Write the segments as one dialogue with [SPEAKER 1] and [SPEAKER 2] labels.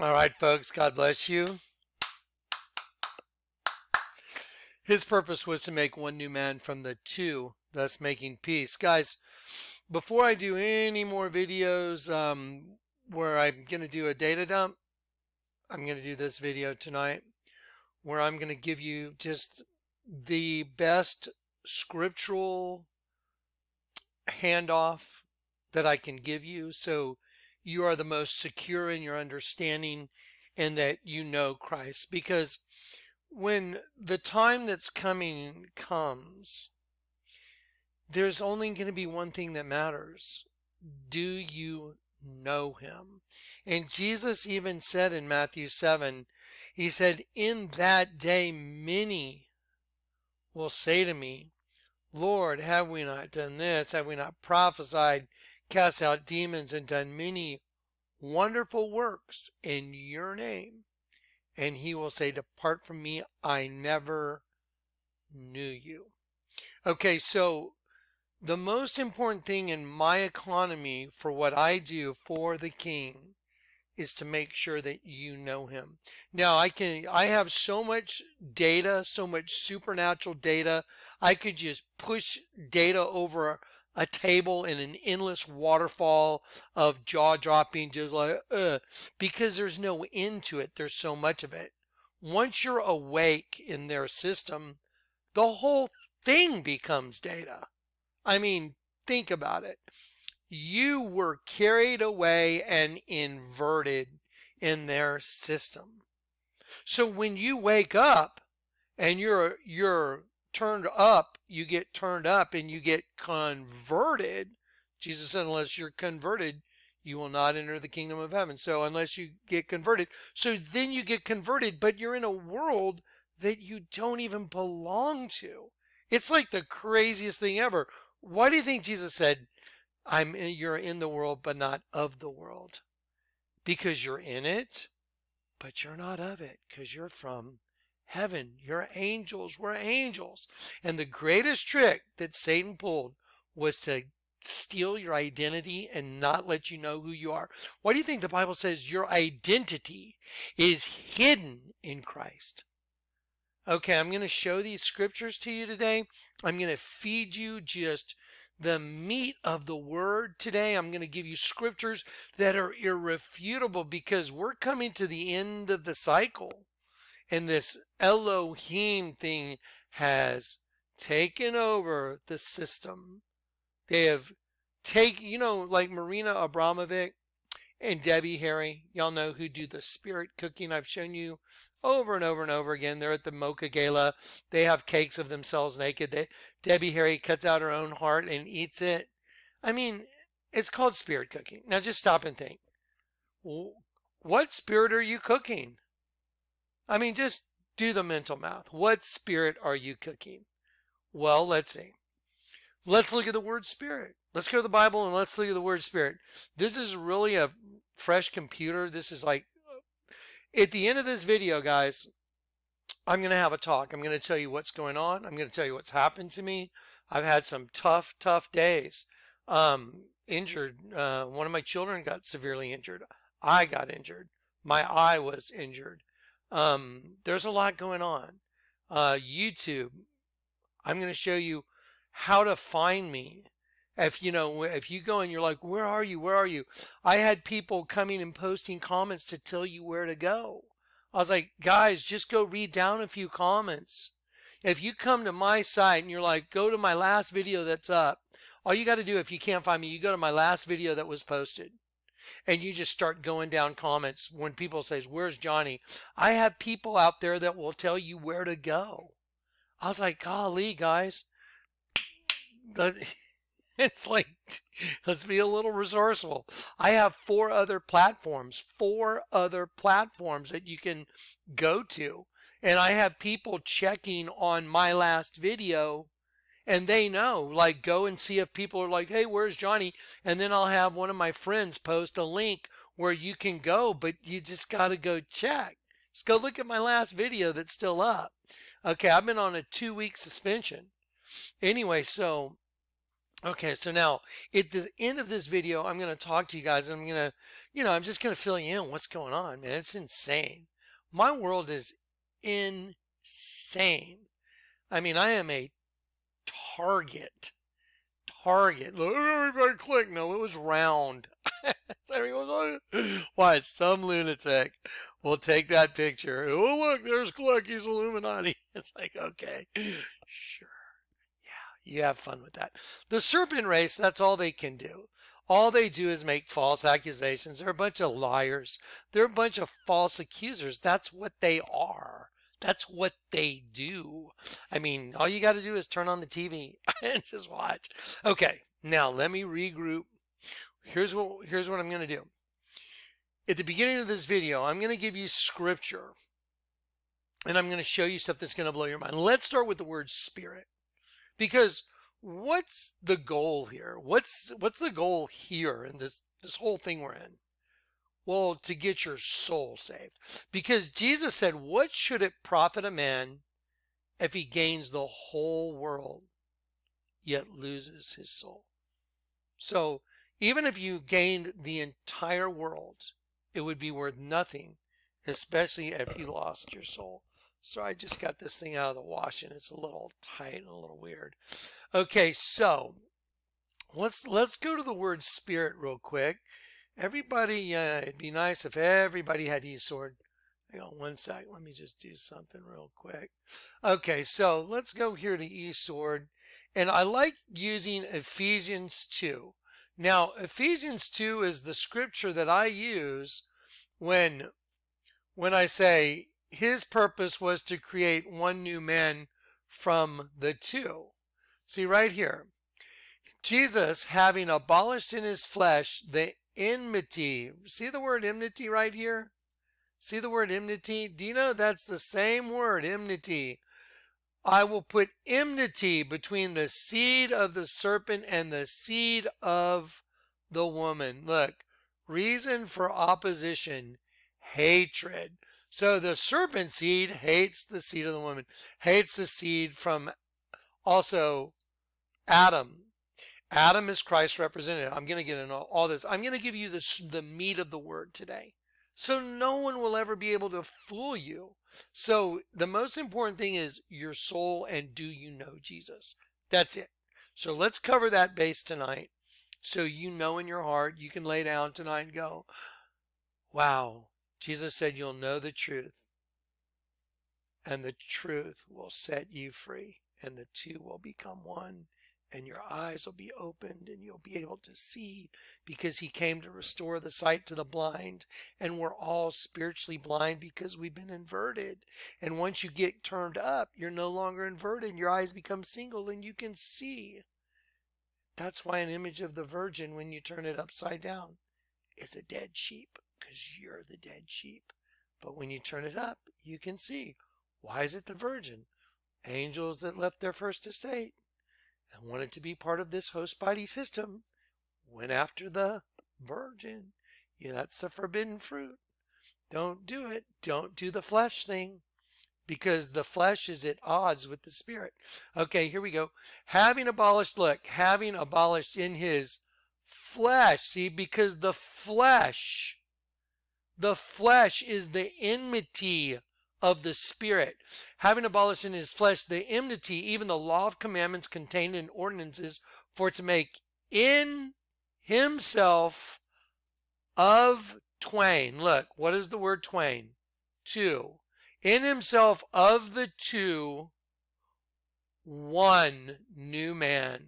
[SPEAKER 1] All right, folks, God bless you. His purpose was to make one new man from the two, thus making peace. Guys, before I do any more videos um, where I'm going to do a data dump, I'm going to do this video tonight where I'm going to give you just the best scriptural handoff that I can give you so you are the most secure in your understanding and that you know Christ. Because when the time that's coming comes, there's only going to be one thing that matters. Do you know him? And Jesus even said in Matthew 7, he said, In that day, many will say to me, Lord, have we not done this? Have we not prophesied, cast out demons, and done many wonderful works in your name? And he will say, Depart from me, I never knew you. Okay, so the most important thing in my economy for what I do for the king is to make sure that you know him. Now I can I have so much data, so much supernatural data. I could just push data over a table in an endless waterfall of jaw dropping just like uh, because there's no end to it. There's so much of it. Once you're awake in their system, the whole thing becomes data. I mean, think about it you were carried away and inverted in their system. So when you wake up and you're you're turned up, you get turned up and you get converted. Jesus said, unless you're converted, you will not enter the kingdom of heaven. So unless you get converted, so then you get converted, but you're in a world that you don't even belong to. It's like the craziest thing ever. Why do you think Jesus said, I'm in, you're in the world, but not of the world. Because you're in it, but you're not of it, because you're from heaven. You're angels. We're angels. And the greatest trick that Satan pulled was to steal your identity and not let you know who you are. Why do you think the Bible says your identity is hidden in Christ? Okay, I'm going to show these scriptures to you today. I'm going to feed you just the meat of the word today. I'm going to give you scriptures that are irrefutable because we're coming to the end of the cycle. And this Elohim thing has taken over the system. They have taken, you know, like Marina Abramovic and Debbie Harry, y'all know who do the spirit cooking. I've shown you over and over and over again. They're at the MOCA Gala. They have cakes of themselves naked. They, Debbie Harry cuts out her own heart and eats it. I mean, it's called spirit cooking. Now just stop and think. What spirit are you cooking? I mean, just do the mental math. What spirit are you cooking? Well, let's see. Let's look at the word spirit. Let's go to the Bible and let's look at the word spirit. This is really a fresh computer. This is like at the end of this video, guys, I'm going to have a talk. I'm going to tell you what's going on. I'm going to tell you what's happened to me. I've had some tough, tough days. Um, injured. Uh, one of my children got severely injured. I got injured. My eye was injured. Um, there's a lot going on. Uh, YouTube. I'm going to show you how to find me. If you know if you go and you're like where are you? Where are you? I had people coming and posting comments to tell you where to go. I was like guys just go read down a few comments. If you come to my site and you're like go to my last video that's up all you got to do if you can't find me you go to my last video that was posted and you just start going down comments when people says where's johnny? I have people out there that will tell you where to go. I was like golly guys. It's like let's be a little resourceful. I have four other platforms four other platforms that you can go to and i have people checking on my last video and they know like go and see if people are like hey where's johnny and then i'll have one of my friends post a link where you can go but you just got to go check just go look at my last video that's still up okay i've been on a two week suspension anyway so Okay, so now at the end of this video, I'm going to talk to you guys I'm going to, you know, I'm just going to fill you in what's going on, man. It's insane. My world is insane. I mean, I am a target. Target. Look, everybody click. No, it was round. Why? Some lunatic will take that picture. Oh, look, there's Kleck. He's Illuminati. It's like, okay, sure Yeah, you have fun with that. The serpent race, that's all they can do. All they do is make false accusations. They're a bunch of liars. They're a bunch of false accusers. That's what they are. That's what they do. I mean, all you got to do is turn on the TV and just watch. Okay, now let me regroup. Here's what here's what I'm going to do. At the beginning of this video, I'm going to give you scripture. And I'm going to show you stuff that's going to blow your mind. Let's start with the word spirit. Because what's the goal here? What's what's the goal here in this this whole thing we're in? Well, to get your soul saved. Because Jesus said, "What should it profit a man if he gains the whole world yet loses his soul?" So, even if you gained the entire world, it would be worth nothing, especially if you lost your soul. So I just got this thing out of the wash and it's a little tight and a little weird. Okay, so let's let's go to the word spirit real quick. Everybody, uh, it'd be nice if everybody had e-sword. Hang on one sec. Let me just do something real quick. Okay, so let's go here to e-sword. And I like using Ephesians 2. Now, Ephesians 2 is the scripture that I use when when I say his purpose was to create one new man from the two. See right here. Jesus having abolished in his flesh the enmity. See the word enmity right here? See the word enmity? Do you know that's the same word, enmity? I will put enmity between the seed of the serpent and the seed of the woman. Look, reason for opposition, hatred. So the serpent seed hates the seed of the woman, hates the seed from also Adam. Adam is Christ's representative. I'm going to get into all this. I'm going to give you this, the meat of the word today. So no one will ever be able to fool you. So the most important thing is your soul and do you know Jesus? That's it. So let's cover that base tonight. So you know in your heart, you can lay down tonight and go, wow, Jesus said, You'll know the truth, and the truth will set you free, and the two will become one, and your eyes will be opened, and you'll be able to see because He came to restore the sight to the blind. And we're all spiritually blind because we've been inverted. And once you get turned up, you're no longer inverted. Your eyes become single, and you can see. That's why an image of the Virgin, when you turn it upside down, is a dead sheep because you're the dead sheep. But when you turn it up, you can see. Why is it the virgin? Angels that left their first estate and wanted to be part of this host body system went after the virgin. Yeah, that's the forbidden fruit. Don't do it. Don't do the flesh thing because the flesh is at odds with the spirit. Okay, here we go. Having abolished, look, having abolished in his flesh. See, because the flesh the flesh is the enmity of the spirit. Having abolished in his flesh the enmity, even the law of commandments contained in ordinances, for to make in himself of twain. Look, what is the word twain? Two. In himself of the two, one new man.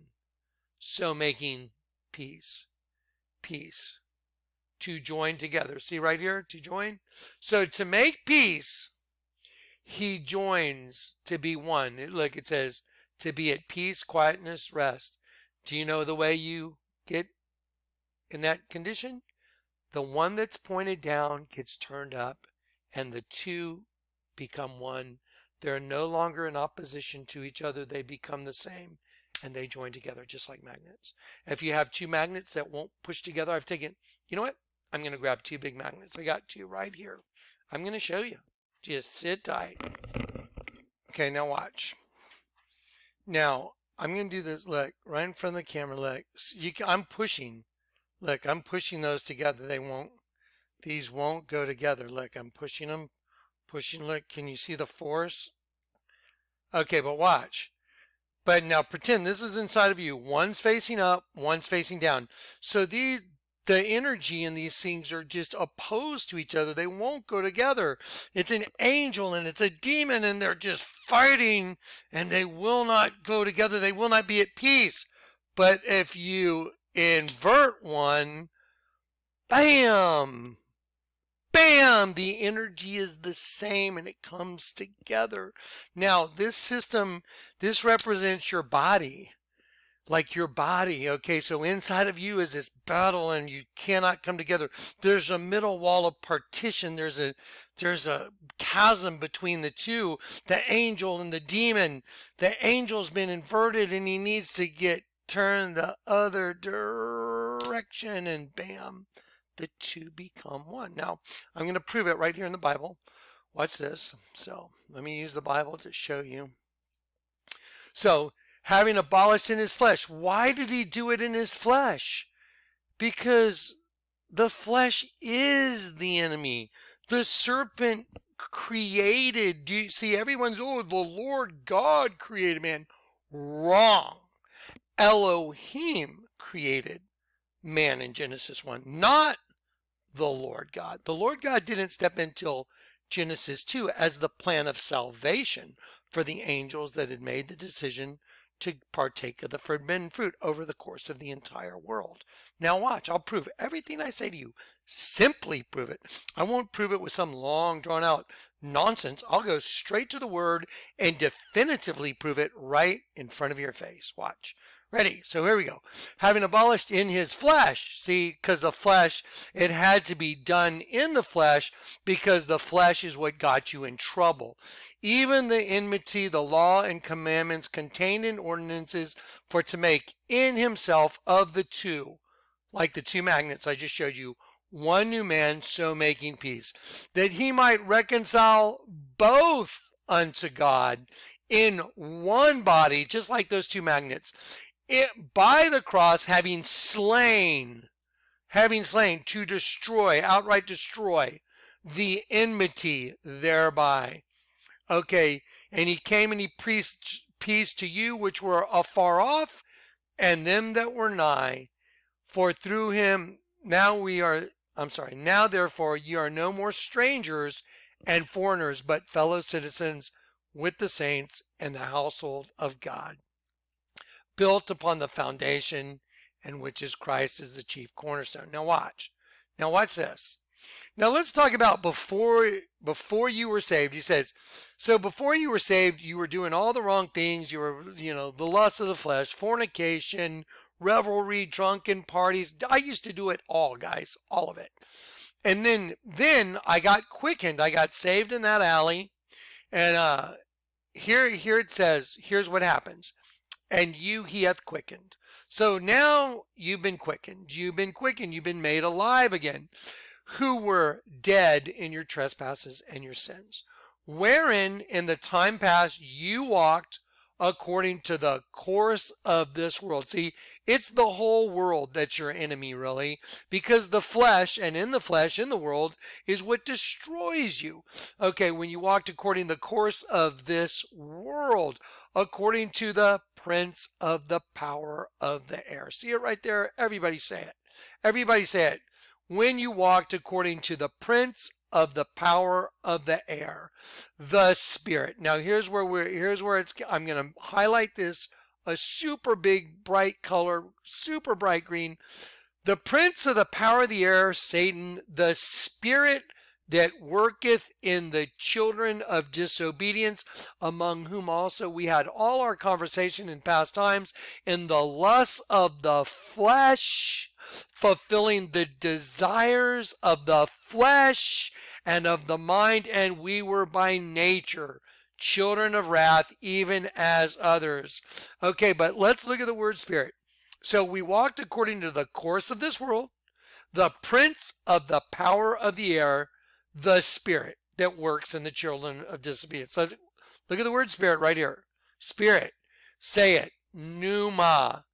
[SPEAKER 1] So making peace. Peace to join together. See right here, to join? So to make peace, he joins to be one. Look, it says to be at peace, quietness, rest. Do you know the way you get in that condition? The one that's pointed down gets turned up, and the two become one. They're no longer in opposition to each other, they become the same and they join together just like magnets. If you have two magnets that won't push together, I've taken, you know what? I'm going to grab two big magnets. I got two right here. I'm going to show you. Just sit tight. Okay, now watch. Now, I'm going to do this. Look, right in front of the camera. Look, you I'm pushing. Look, I'm pushing those together. They won't, these won't go together. Look, I'm pushing them, pushing. Look, can you see the force? Okay, but watch. But now pretend this is inside of you. One's facing up, one's facing down. So these, the energy in these things are just opposed to each other. They won't go together. It's an angel and it's a demon and they're just fighting and they will not go together. They will not be at peace. But if you invert one, bam, bam, the energy is the same and it comes together. Now, this system, this represents your body like your body. Okay, so inside of you is this battle and you cannot come together. There's a middle wall of partition. There's a there's a chasm between the two, the angel and the demon. The angel's been inverted and he needs to get turned the other direction and bam, the two become one. Now, I'm going to prove it right here in the Bible. Watch this. So, let me use the Bible to show you. So, having abolished in his flesh. Why did he do it in his flesh? Because the flesh is the enemy. The serpent created. Do you see everyone's, oh, the Lord God created man? Wrong. Elohim created man in Genesis 1, not the Lord God. The Lord God didn't step until Genesis 2 as the plan of salvation for the angels that had made the decision to partake of the forbidden fruit over the course of the entire world. Now, watch, I'll prove everything I say to you. Simply prove it. I won't prove it with some long, drawn out nonsense. I'll go straight to the word and definitively prove it right in front of your face. Watch. Ready? So here we go. Having abolished in his flesh. See, because the flesh, it had to be done in the flesh because the flesh is what got you in trouble. Even the enmity, the law and commandments contained in ordinances for to make in himself of the two, like the two magnets I just showed you, one new man, so making peace, that he might reconcile both unto God in one body, just like those two magnets, it, by the cross having slain, having slain to destroy, outright destroy the enmity thereby. Okay, and he came and he preached peace to you which were afar off and them that were nigh. For through him now we are, I'm sorry, now therefore ye are no more strangers and foreigners, but fellow citizens with the saints and the household of God built upon the foundation and which is Christ as the chief cornerstone. Now watch. Now watch this. Now let's talk about before before you were saved. He says, so before you were saved, you were doing all the wrong things. You were, you know, the lust of the flesh, fornication, revelry, drunken parties. I used to do it all, guys, all of it. And then then I got quickened. I got saved in that alley. And uh here here it says, here's what happens and you he hath quickened. So now you've been quickened. You've been quickened. You've been made alive again, who were dead in your trespasses and your sins, wherein in the time past you walked according to the course of this world. See, it's the whole world that's your enemy, really, because the flesh and in the flesh, in the world, is what destroys you. Okay, when you walked according to the course of this world, according to the prince of the power of the air. See it right there? Everybody say it. Everybody say it. When you walked according to the prince of the power of the air, the spirit. Now here's where we're here's where it's I'm going to highlight this a super big bright color, super bright green. The prince of the power of the air, Satan, the spirit that worketh in the children of disobedience, among whom also we had all our conversation in past times, in the lusts of the flesh, fulfilling the desires of the flesh and of the mind, and we were by nature children of wrath, even as others. Okay, but let's look at the word spirit. So we walked according to the course of this world, the prince of the power of the air, the spirit that works in the children of disobedience. So look at the word spirit right here. Spirit. Say it. pneuma,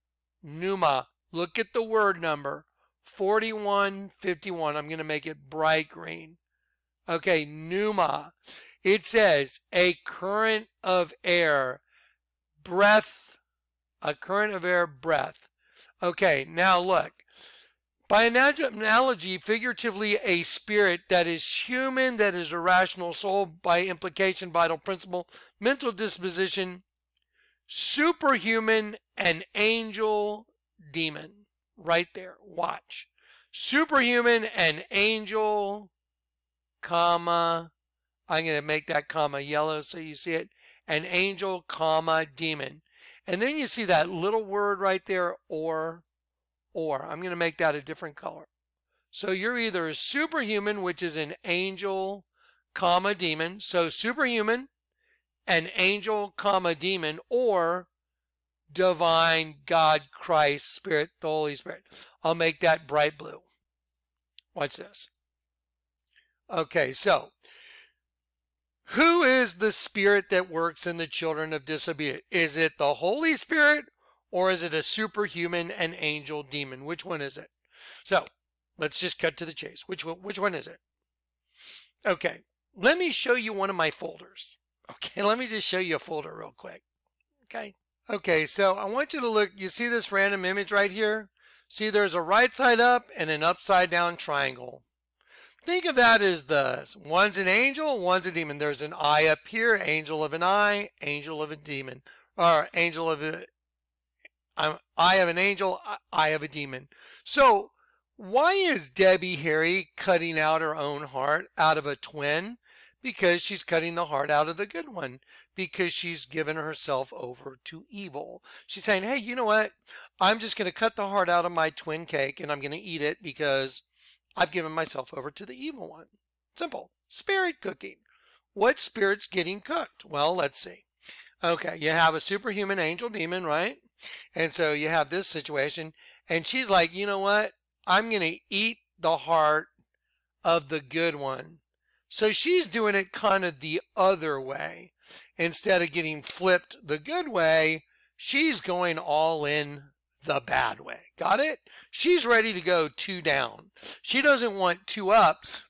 [SPEAKER 1] pneuma. Look at the word number 4151. I'm going to make it bright green. Okay, pneuma. It says a current of air, breath, a current of air, breath. Okay, now look. By analogy, figuratively, a spirit that is human, that is a rational soul, by implication, vital principle, mental disposition, superhuman, an angel, demon. Right there. Watch. Superhuman, an angel, comma. I'm going to make that comma yellow so you see it. An angel, comma, demon. And then you see that little word right there, or or. I'm going to make that a different color. So you're either a superhuman, which is an angel, comma, demon. So superhuman, an angel, comma, demon, or divine God, Christ, Spirit, the Holy Spirit. I'll make that bright blue. What's this? Okay, so who is the spirit that works in the children of disobedience? Is it the Holy Spirit or is it a superhuman and angel demon? Which one is it? So let's just cut to the chase. Which one, which one is it? Okay, let me show you one of my folders. Okay, let me just show you a folder real quick. Okay. Okay, so I want you to look, you see this random image right here? See, there's a right side up and an upside down triangle. Think of that as the one's an angel, one's a demon. There's an eye up here, angel of an eye, angel of a demon, or angel of a I have an angel, I have a demon. So why is Debbie Harry cutting out her own heart out of a twin? Because she's cutting the heart out of the good one. Because she's given herself over to evil. She's saying, hey, you know what? I'm just going to cut the heart out of my twin cake and I'm going to eat it because I've given myself over to the evil one. Simple. Spirit cooking. What spirit's getting cooked? Well, let's see. Okay, you have a superhuman angel demon, right? And so you have this situation, and she's like, you know what? I'm going to eat the heart of the good one. So she's doing it kind of the other way. Instead of getting flipped the good way, she's going all in the bad way. Got it? She's ready to go two down. She doesn't want two ups.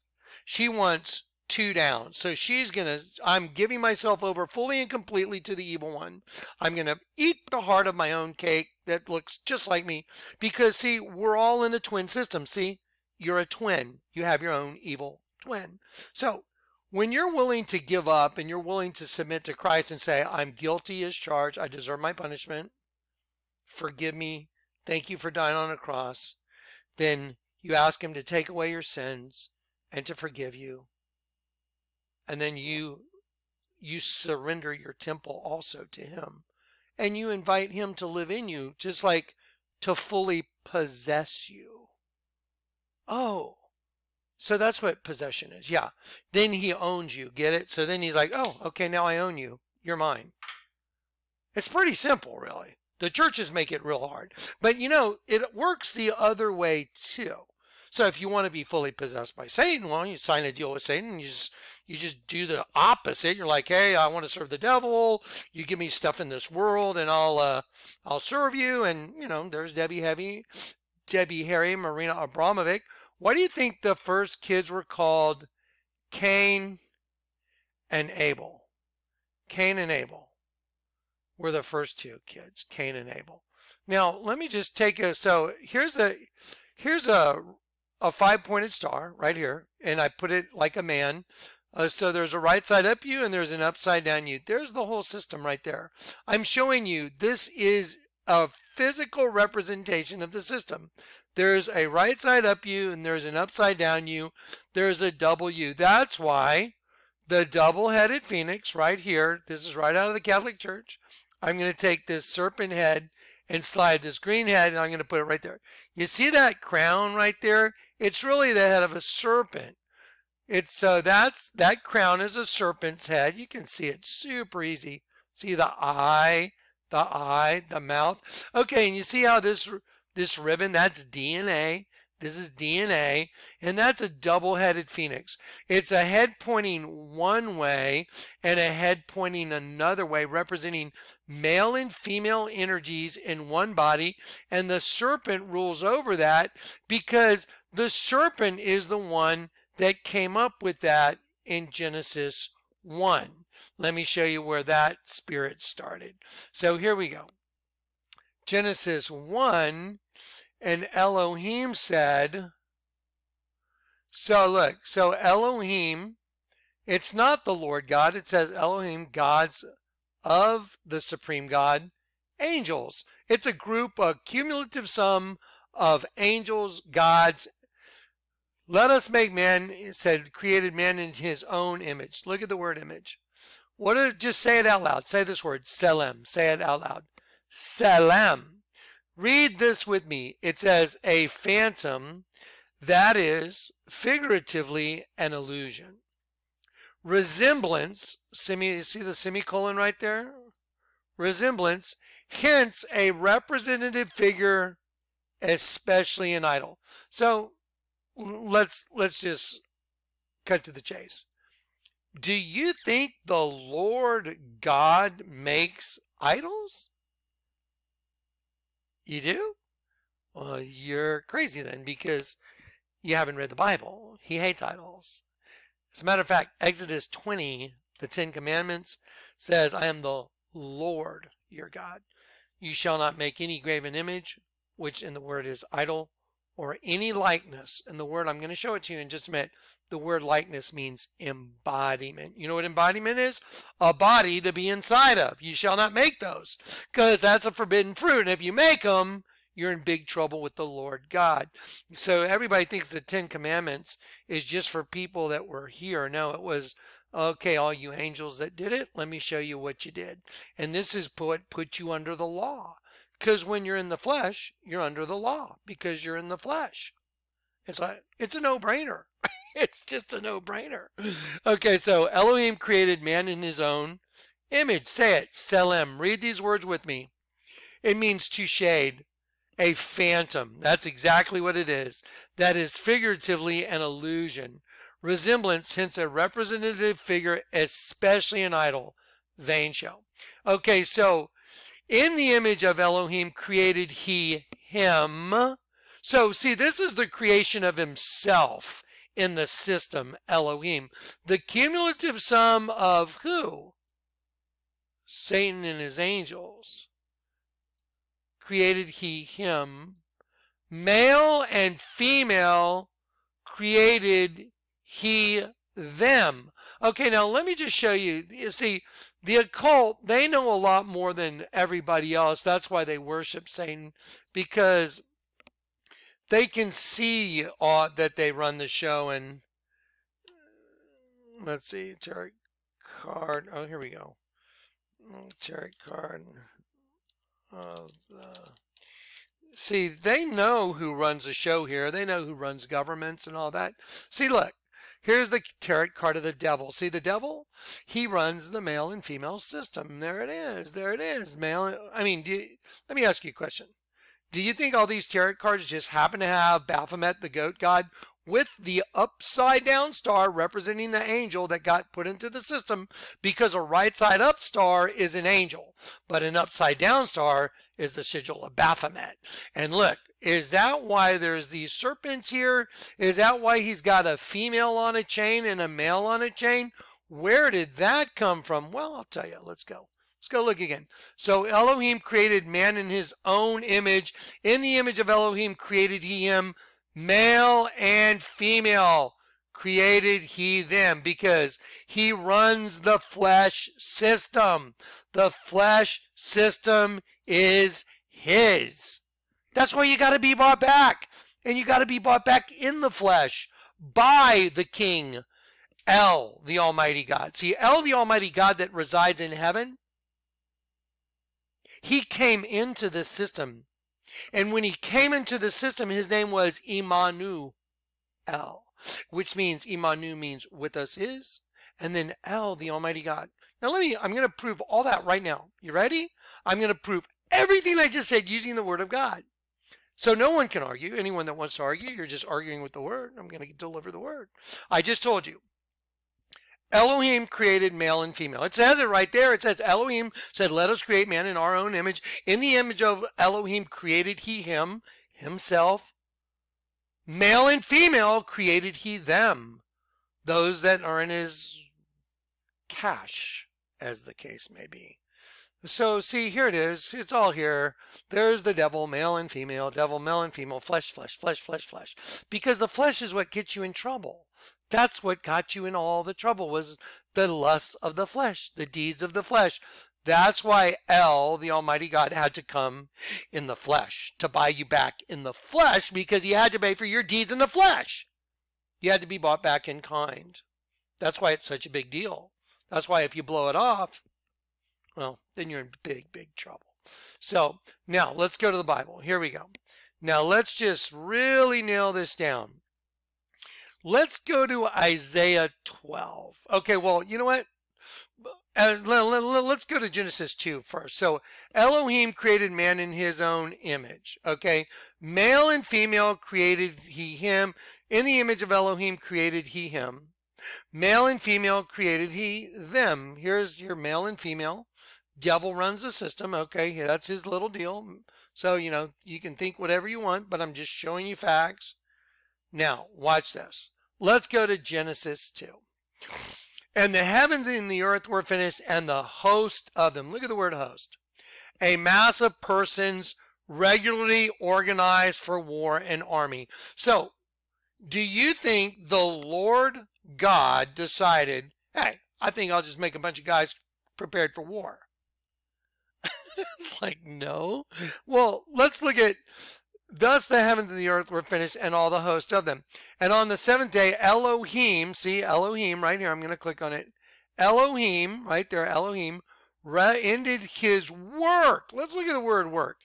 [SPEAKER 1] She wants two down. So she's going to, I'm giving myself over fully and completely to the evil one. I'm going to eat the heart of my own cake that looks just like me. Because, see, we're all in a twin system. See, you're a twin. You have your own evil twin. So when you're willing to give up and you're willing to submit to Christ and say, I'm guilty as charged, I deserve my punishment, forgive me, thank you for dying on a cross, then you ask Him to take away your sins and to forgive you and then you you surrender your temple also to him. And you invite him to live in you just like to fully possess you. Oh so that's what possession is. Yeah. Then he owns you. Get it? So then he's like oh okay now i own you. You're mine. It's pretty simple really. The churches make it real hard. But you know it works the other way too so if you want to be fully possessed by Satan, well, you sign a deal with Satan. You just you just do the opposite. You're like, hey, I want to serve the devil. You give me stuff in this world, and I'll uh, I'll serve you. And you know, there's Debbie Heavy, Debbie Harry, Marina Abramovic. Why do you think the first kids were called Cain and Abel? Cain and Abel were the first two kids, Cain and Abel. Now, let me just take a so here's a here's a a five pointed star right here, and I put it like a man. Uh, so there's a right side up U and there's an upside down U. There's the whole system right there. I'm showing you this is a physical representation of the system. There's a right side up U and there's an upside down U. There's a double U. That's why the double headed phoenix right here, this is right out of the Catholic Church. I'm going to take this serpent head and slide this green head and I'm going to put it right there. You see that crown right there? It's really the head of a serpent. It's so uh, that's that crown is a serpent's head. You can see it super easy. See the eye, the eye, the mouth. Okay, and you see how this this ribbon that's DNA. This is DNA, and that's a double headed phoenix. It's a head pointing one way and a head pointing another way, representing male and female energies in one body. And the serpent rules over that because the serpent is the one that came up with that in Genesis 1. Let me show you where that spirit started. So here we go. Genesis 1 and Elohim said, so look, so Elohim, it's not the Lord God. It says Elohim, gods of the supreme God, angels. It's a group, a cumulative sum of angels, gods. Let us make man, it said, created man in his own image. Look at the word image. What is, just say it out loud. Say this word, Selem. Say it out loud. Selem. Read this with me. It says, a phantom, that is figuratively an illusion. Resemblance, semi, see the semicolon right there? Resemblance, hence a representative figure, especially an idol. So let's let's just cut to the chase. Do you think the Lord God makes idols? You do? Well, you're crazy then because you haven't read the Bible. He hates idols. As a matter of fact, Exodus 20, the Ten Commandments, says, I am the Lord your God. You shall not make any graven image, which in the word is idol, or any likeness. And the word, I'm going to show it to you in just a minute. The word likeness means embodiment. You know what embodiment is? A body to be inside of. You shall not make those because that's a forbidden fruit. And if you make them, you're in big trouble with the Lord God. So everybody thinks the Ten Commandments is just for people that were here. No, it was okay, all you angels that did it, let me show you what you did. And this is put put you under the law. Because when you're in the flesh, you're under the law because you're in the flesh. It's like it's a no-brainer. it's just a no-brainer. Okay, so Elohim created man in his own image. Say it, Selem. Read these words with me. It means to shade, a phantom. That's exactly what it is. That is figuratively an illusion. Resemblance, hence a representative figure, especially an idol, vain show. Okay, so in the image of Elohim created he him. So, see, this is the creation of himself in the system, Elohim. The cumulative sum of who? Satan and his angels. Created he him. Male and female created he them. Okay, now let me just show you. You see, the occult, they know a lot more than everybody else. That's why they worship Satan, because they can see uh, that they run the show. And let's see, tarot card. Oh, here we go. Tarot card. Uh, see, they know who runs the show here. They know who runs governments and all that. See, look, Here's the tarot card of the devil. See the devil? He runs the male and female system. There it is. There it is. Male. I mean, you, let me ask you a question. Do you think all these tarot cards just happen to have Baphomet, the goat god, with the upside down star representing the angel that got put into the system because a right side up star is an angel, but an upside down star is the sigil of Baphomet. And look, is that why there's these serpents here? Is that why he's got a female on a chain and a male on a chain? Where did that come from? Well, I'll tell you. Let's go. Let's go look again. So Elohim created man in his own image. In the image of Elohim created he him. Male and female created he them because he runs the flesh system. The flesh system is his. That's why you got to be bought back. And you got to be bought back in the flesh by the King, El, the Almighty God. See, El, the Almighty God that resides in heaven, he came into the system. And when he came into the system, his name was Immanuel, which means Imanu means with us is, and then El, the Almighty God. Now let me, I'm going to prove all that right now. You ready? I'm going to prove everything I just said using the Word of God. So no one can argue. Anyone that wants to argue, you're just arguing with the word. I'm going to deliver the word. I just told you. Elohim created male and female. It says it right there. It says Elohim said, Let us create man in our own image. In the image of Elohim created he him, himself. Male and female created he them, those that are in his cash, as the case may be. So see, here it is. It's all here. There's the devil, male and female, devil, male and female, flesh, flesh, flesh, flesh, flesh. Because the flesh is what gets you in trouble. That's what got you in all the trouble was the lusts of the flesh, the deeds of the flesh. That's why El, the Almighty God, had to come in the flesh to buy you back in the flesh because he had to pay for your deeds in the flesh. You had to be bought back in kind. That's why it's such a big deal. That's why if you blow it off, well, then you're in big, big trouble. So now let's go to the Bible. Here we go. Now let's just really nail this down. Let's go to Isaiah 12. Okay, well, you know what? Uh, let's go to Genesis 2 first. So Elohim created man in his own image. Okay, male and female created he him. In the image of Elohim created he him. Male and female created he them. Here's your male and female. Devil runs the system. Okay, that's his little deal. So, you know, you can think whatever you want, but I'm just showing you facts. Now, watch this. Let's go to Genesis 2. And the heavens and the earth were finished, and the host of them. Look at the word host. A mass of persons regularly organized for war and army. So, do you think the Lord God decided, hey, I think I'll just make a bunch of guys prepared for war? it's like, no. Well, let's look at Thus the heavens and the earth were finished, and all the host of them. And on the seventh day, Elohim, see Elohim right here, I'm going to click on it. Elohim, right there, Elohim, ended his work. Let's look at the word work.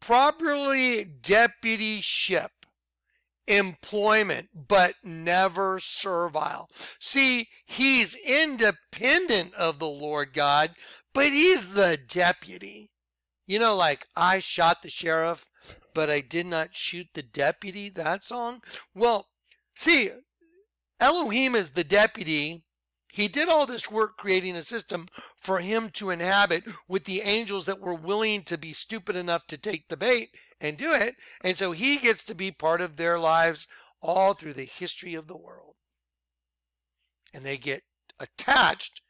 [SPEAKER 1] Properly deputyship, employment, but never servile. See, he's independent of the Lord God, but he's the deputy. You know, like I shot the sheriff but I did not shoot the deputy, that song? Well, see, Elohim is the deputy. He did all this work creating a system for him to inhabit with the angels that were willing to be stupid enough to take the bait and do it. And so he gets to be part of their lives all through the history of the world. And they get attached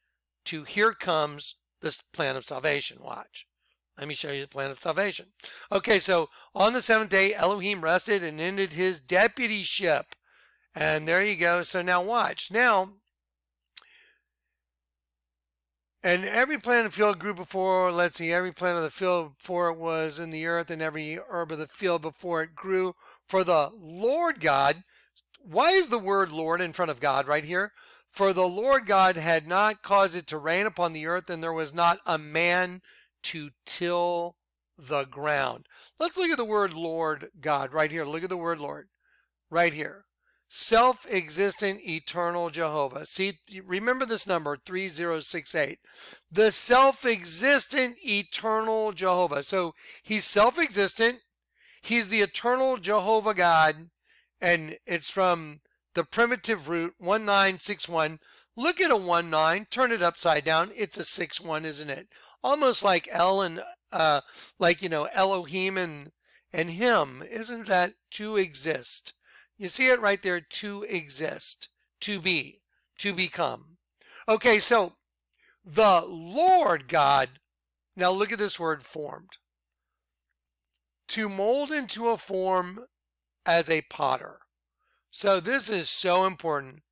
[SPEAKER 1] to here comes this plan of salvation. Watch. Let me show you the plan of salvation. Okay, so on the seventh day, Elohim rested and ended his deputyship. And there you go. So now watch. Now, and every plant of the field grew before, let's see, every plant of the field before it was in the earth, and every herb of the field before it grew. For the Lord God, why is the word Lord in front of God right here? For the Lord God had not caused it to rain upon the earth, and there was not a man to till the ground. Let's look at the word Lord God right here. Look at the word Lord right here. Self existent, eternal Jehovah. See, remember this number 3068. The self existent, eternal Jehovah. So he's self existent, he's the eternal Jehovah God, and it's from the primitive root 1961. Look at a 1 9, turn it upside down. It's a 6 1, isn't it? Almost like El and uh, like you know Elohim and and him. Isn't that to exist? You see it right there. To exist, to be, to become. Okay, so the Lord God. Now look at this word formed. To mold into a form as a potter. So this is so important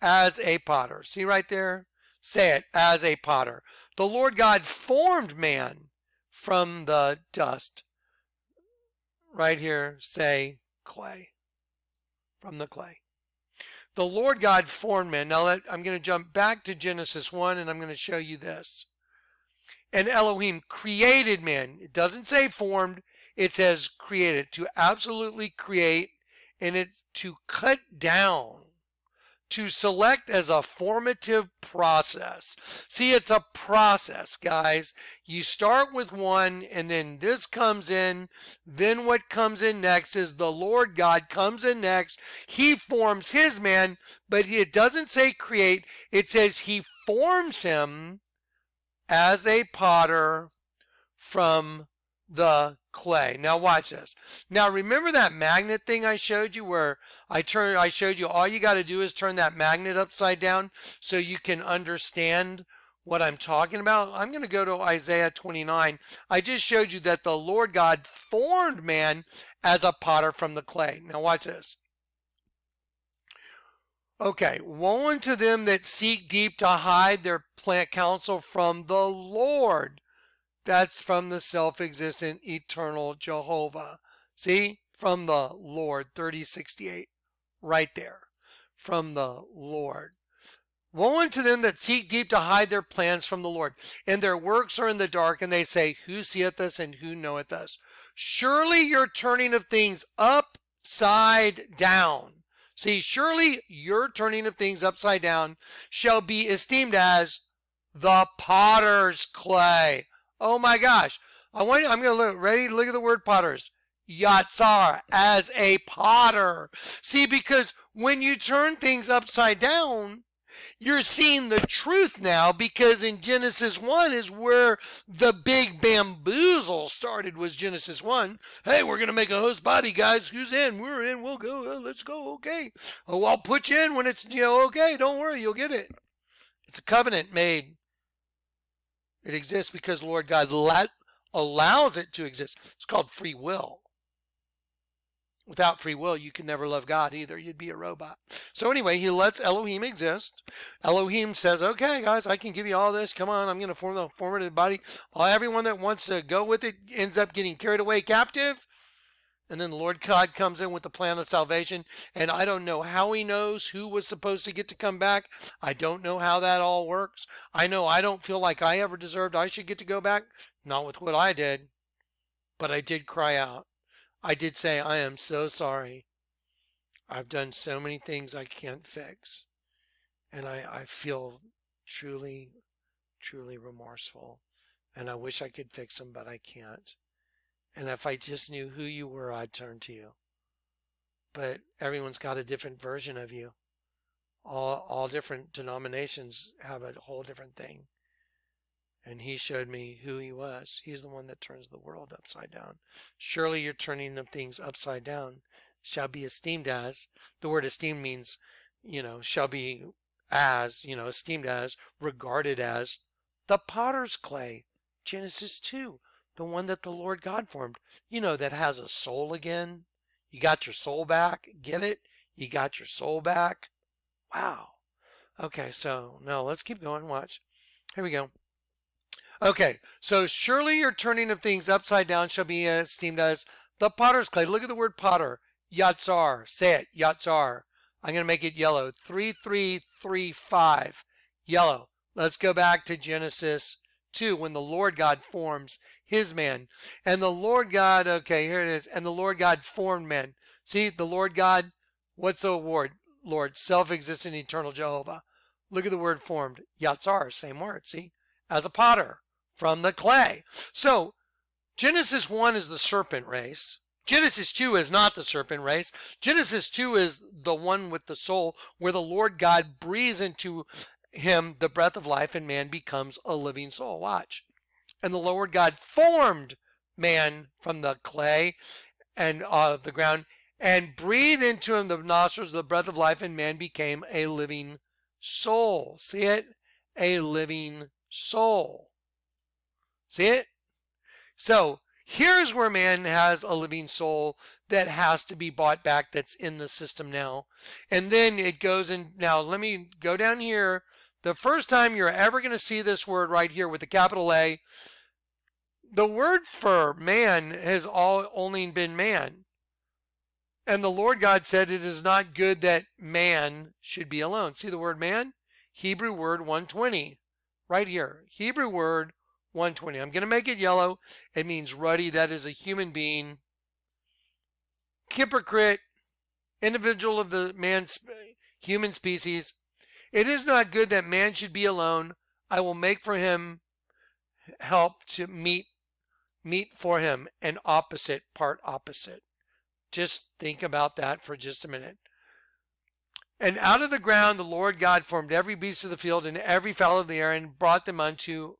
[SPEAKER 1] as a potter. See right there? Say it as a potter. The Lord God formed man from the dust. Right here, say clay. From the clay. The Lord God formed man. Now let, I'm going to jump back to Genesis 1 and I'm going to show you this. And Elohim created man. It doesn't say formed, it says created. To absolutely create and it's to cut down to select as a formative process. See, it's a process, guys. You start with one, and then this comes in. Then what comes in next is the Lord God comes in next. He forms his man, but it doesn't say create, it says he forms him as a potter from the clay. Now watch this. Now remember that magnet thing I showed you where I turn I showed you all you got to do is turn that magnet upside down so you can understand what I'm talking about. I'm going to go to Isaiah 29. I just showed you that the Lord God formed man as a potter from the clay. Now watch this. Okay, woe unto them that seek deep to hide their plant counsel from the Lord. That's from the self existent eternal Jehovah. See? From the Lord, 3068. Right there. From the Lord. Woe unto them that seek deep to hide their plans from the Lord, and their works are in the dark, and they say, Who seeth us and who knoweth us? Surely your turning of things upside down. See, surely your turning of things upside down shall be esteemed as the potter's clay. Oh my gosh. I want I'm to look ready to look at the word potters. Yatsar as a potter. See, because when you turn things upside down, you're seeing the truth now because in Genesis 1 is where the big bamboozle started was Genesis 1. Hey, we're going to make a host body, guys. Who's in? We're in. We'll go. Uh, let's go. Okay. Oh, I'll put you in when it's, you know, okay. Don't worry. You'll get it. It's a covenant made it exists because Lord God let, allows it to exist. It's called free will. Without free will, you can never love God either. You'd be a robot. So anyway, he lets Elohim exist. Elohim says, okay, guys, I can give you all this. Come on, I'm going to form the formative body. All, everyone that wants to go with it ends up getting carried away captive. And then the Lord God comes in with the plan of salvation. And I don't know how he knows who was supposed to get to come back. I don't know how that all works. I know I don't feel like I ever deserved I should get to go back. Not with what I did. But I did cry out. I did say, I am so sorry. I've done so many things I can't fix. And I, I feel truly, truly remorseful. And I wish I could fix them, but I can't. And if I just knew who you were, I'd turn to you. But everyone's got a different version of you. All, all different denominations have a whole different thing. And he showed me who he was. He's the one that turns the world upside down. Surely your turning of things upside down shall be esteemed as. The word esteemed means, you know, shall be as, you know, esteemed as, regarded as the potter's clay. Genesis 2 the one that the Lord God formed, you know, that has a soul again. You got your soul back. Get it? You got your soul back. Wow. Okay, so no, let's keep going. Watch. Here we go. Okay, so surely your turning of things upside down shall be esteemed as the potter's clay. Look at the word potter. Yatsar. Say it. Yatsar. I'm going to make it yellow. 3335. Yellow. Let's go back to Genesis 2 when the Lord God forms his man. And the Lord God, okay, here it is. And the Lord God formed men. See, the Lord God, what's the word? Lord, self existent, eternal Jehovah. Look at the word formed. Yatsar, same word, see? As a potter from the clay. So, Genesis 1 is the serpent race. Genesis 2 is not the serpent race. Genesis 2 is the one with the soul where the Lord God breathes into him the breath of life and man becomes a living soul. Watch. And the Lord God formed man from the clay and uh, the ground and breathed into him the nostrils of the breath of life, and man became a living soul. See it? A living soul. See it? So here's where man has a living soul that has to be bought back that's in the system now. And then it goes in. Now, let me go down here. The first time you're ever going to see this word right here with the capital A the word for man has all only been man. And the Lord God said, It is not good that man should be alone. See the word man? Hebrew word 120. Right here. Hebrew word 120. I'm going to make it yellow. It means ruddy. That is a human being. Hypocrite, individual of the man's human species. It is not good that man should be alone. I will make for him help to meet meet for him an opposite part opposite. Just think about that for just a minute. And out of the ground the Lord God formed every beast of the field and every fowl of the air and brought them unto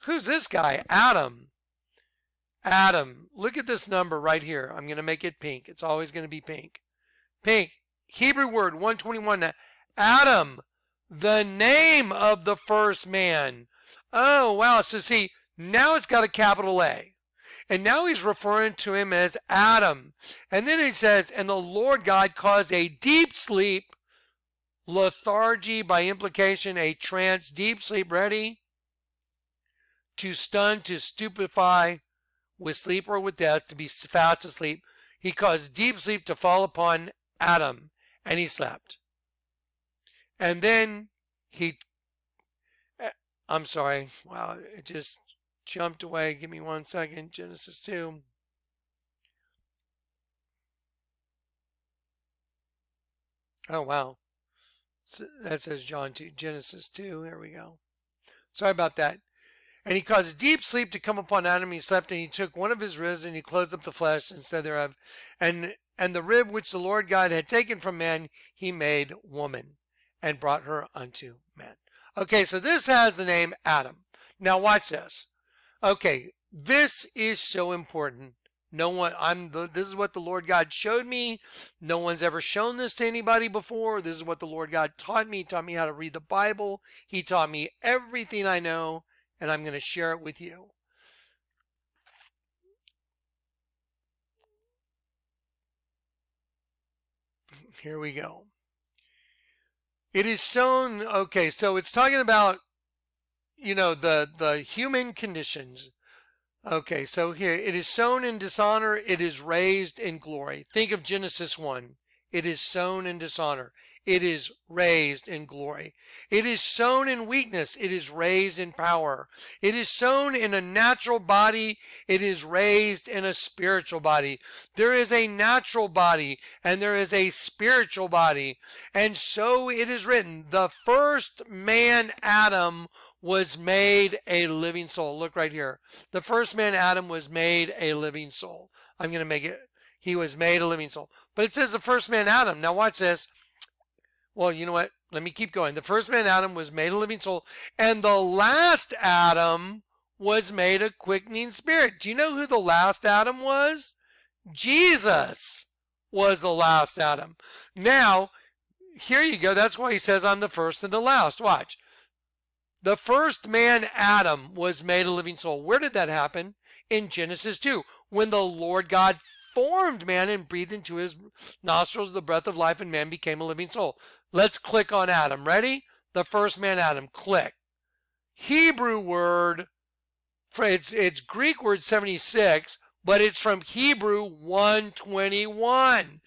[SPEAKER 1] who's this guy? Adam. Adam. Look at this number right here. I'm going to make it pink. It's always going to be pink. Pink. Hebrew word 121. Adam, the name of the first man. Oh, wow. So see, now it's got a capital A. And now he's referring to him as Adam. And then he says, And the Lord God caused a deep sleep, lethargy by implication, a trance, deep sleep, ready? To stun, to stupefy, with sleep or with death, to be fast asleep. He caused deep sleep to fall upon Adam, and he slept. And then he, eh, I'm sorry, wow, it just jumped away. Give me one second. Genesis 2. Oh, wow. That says John 2, Genesis 2. There we go. Sorry about that. And he caused deep sleep to come upon Adam. He slept, and he took one of his ribs, and he closed up the flesh instead thereof. And and the rib which the Lord God had taken from man, he made woman, and brought her unto man. Okay, so this has the name Adam. Now watch this. Okay, this is so important. No one, I'm the, this is what the Lord God showed me. No one's ever shown this to anybody before. This is what the Lord God taught me. He taught me how to read the Bible. He taught me everything I know, and I'm going to share it with you. Here we go. It is shown, okay, so it's talking about you know the the human conditions. Okay so here it is sown in dishonor it is raised in glory. Think of genesis 1 it is sown in dishonor it is raised in glory it is sown in weakness it is raised in power it is sown in a natural body it is raised in a spiritual body there is a natural body and there is a spiritual body and so it is written the first man adam was made a living soul. Look right here. The first man, Adam, was made a living soul. I'm going to make it, he was made a living soul. But it says the first man, Adam. Now watch this. Well, you know what? Let me keep going. The first man, Adam, was made a living soul. And the last Adam was made a quickening spirit. Do you know who the last Adam was? Jesus was the last Adam. Now, here you go. That's why he says, I'm the first and the last. Watch. The first man, Adam, was made a living soul. Where did that happen? In Genesis 2, when the Lord God formed man and breathed into his nostrils the breath of life, and man became a living soul. Let's click on Adam. Ready? The first man, Adam. Click. Hebrew word, it's, it's Greek word 76, but it's from Hebrew 121.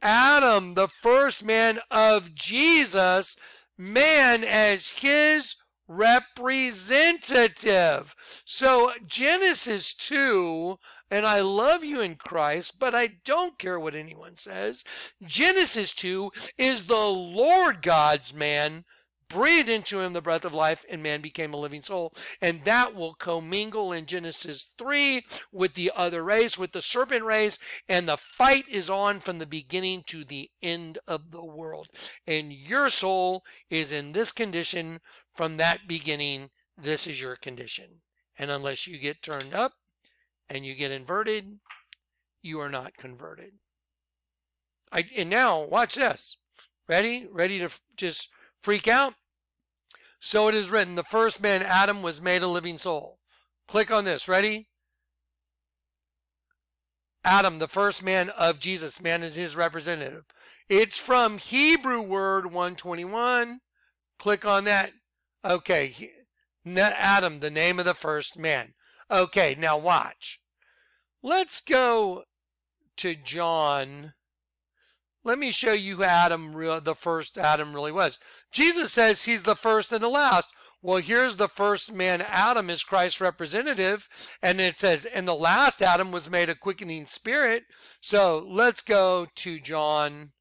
[SPEAKER 1] Adam, the first man of Jesus, man as his representative. So Genesis 2, and I love you in Christ, but I don't care what anyone says. Genesis 2 is the Lord God's man breathed into him the breath of life, and man became a living soul. And that will commingle in Genesis 3 with the other race, with the serpent race, and the fight is on from the beginning to the end of the world. And your soul is in this condition from that beginning. This is your condition. And unless you get turned up and you get inverted, you are not converted. I, and now, watch this. Ready? Ready to just freak out? So it is written, the first man, Adam, was made a living soul. Click on this. Ready? Adam, the first man of Jesus. Man is his representative. It's from Hebrew word 121. Click on that. Okay. Adam, the name of the first man. Okay, now watch. Let's go to John let me show you who Adam, the first Adam really was. Jesus says he's the first and the last. Well, here's the first man, Adam, is Christ's representative. And it says, and the last Adam was made a quickening spirit. So let's go to John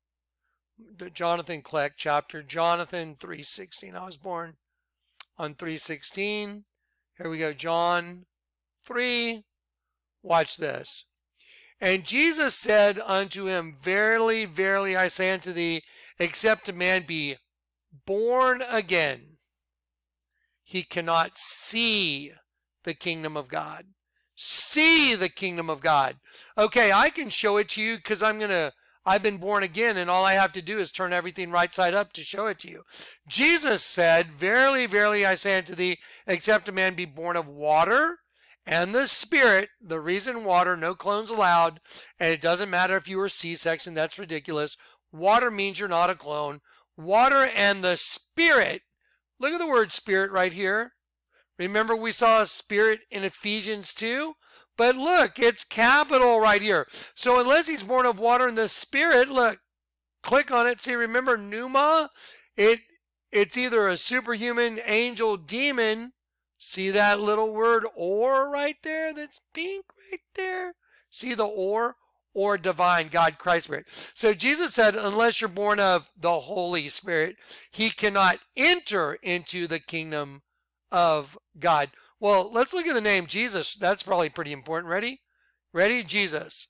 [SPEAKER 1] Jonathan Kleck chapter, Jonathan 3.16. I was born on 3.16. Here we go, John 3. Watch this. And Jesus said unto him, Verily, verily, I say unto thee, except a man be born again, he cannot see the kingdom of God. See the kingdom of God. Okay, I can show it to you because I'm going to, I've been born again, and all I have to do is turn everything right side up to show it to you. Jesus said, Verily, verily, I say unto thee, except a man be born of water and the Spirit, the reason water, no clones allowed, and it doesn't matter if you were C-section, that's ridiculous. Water means you're not a clone. Water and the Spirit, look at the word Spirit right here. Remember we saw a Spirit in Ephesians 2? But look, it's capital right here. So unless he's born of water and the Spirit, look, click on it. See, remember pneuma? It it's either a superhuman, angel, demon, See that little word or right there that's pink right there? See the or? Or divine God, Christ Spirit. So Jesus said, unless you're born of the Holy Spirit, he cannot enter into the kingdom of God. Well, let's look at the name Jesus. That's probably pretty important. Ready? Ready? Jesus.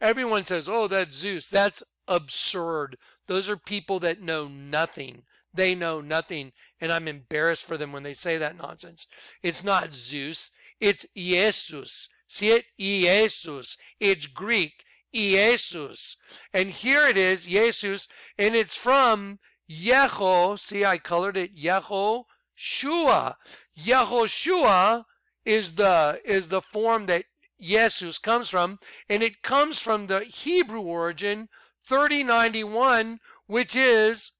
[SPEAKER 1] Everyone says, oh, that's Zeus. That's absurd. Those are people that know nothing. They know nothing and I'm embarrassed for them when they say that nonsense. It's not Zeus, it's Jesus. See it? Jesus. It's Greek. Jesus. And here it is, Jesus, and it's from Yeho. See, I colored it Yeho Shua. Yehoshua is the is the form that Jesus comes from, and it comes from the Hebrew origin 3091, which is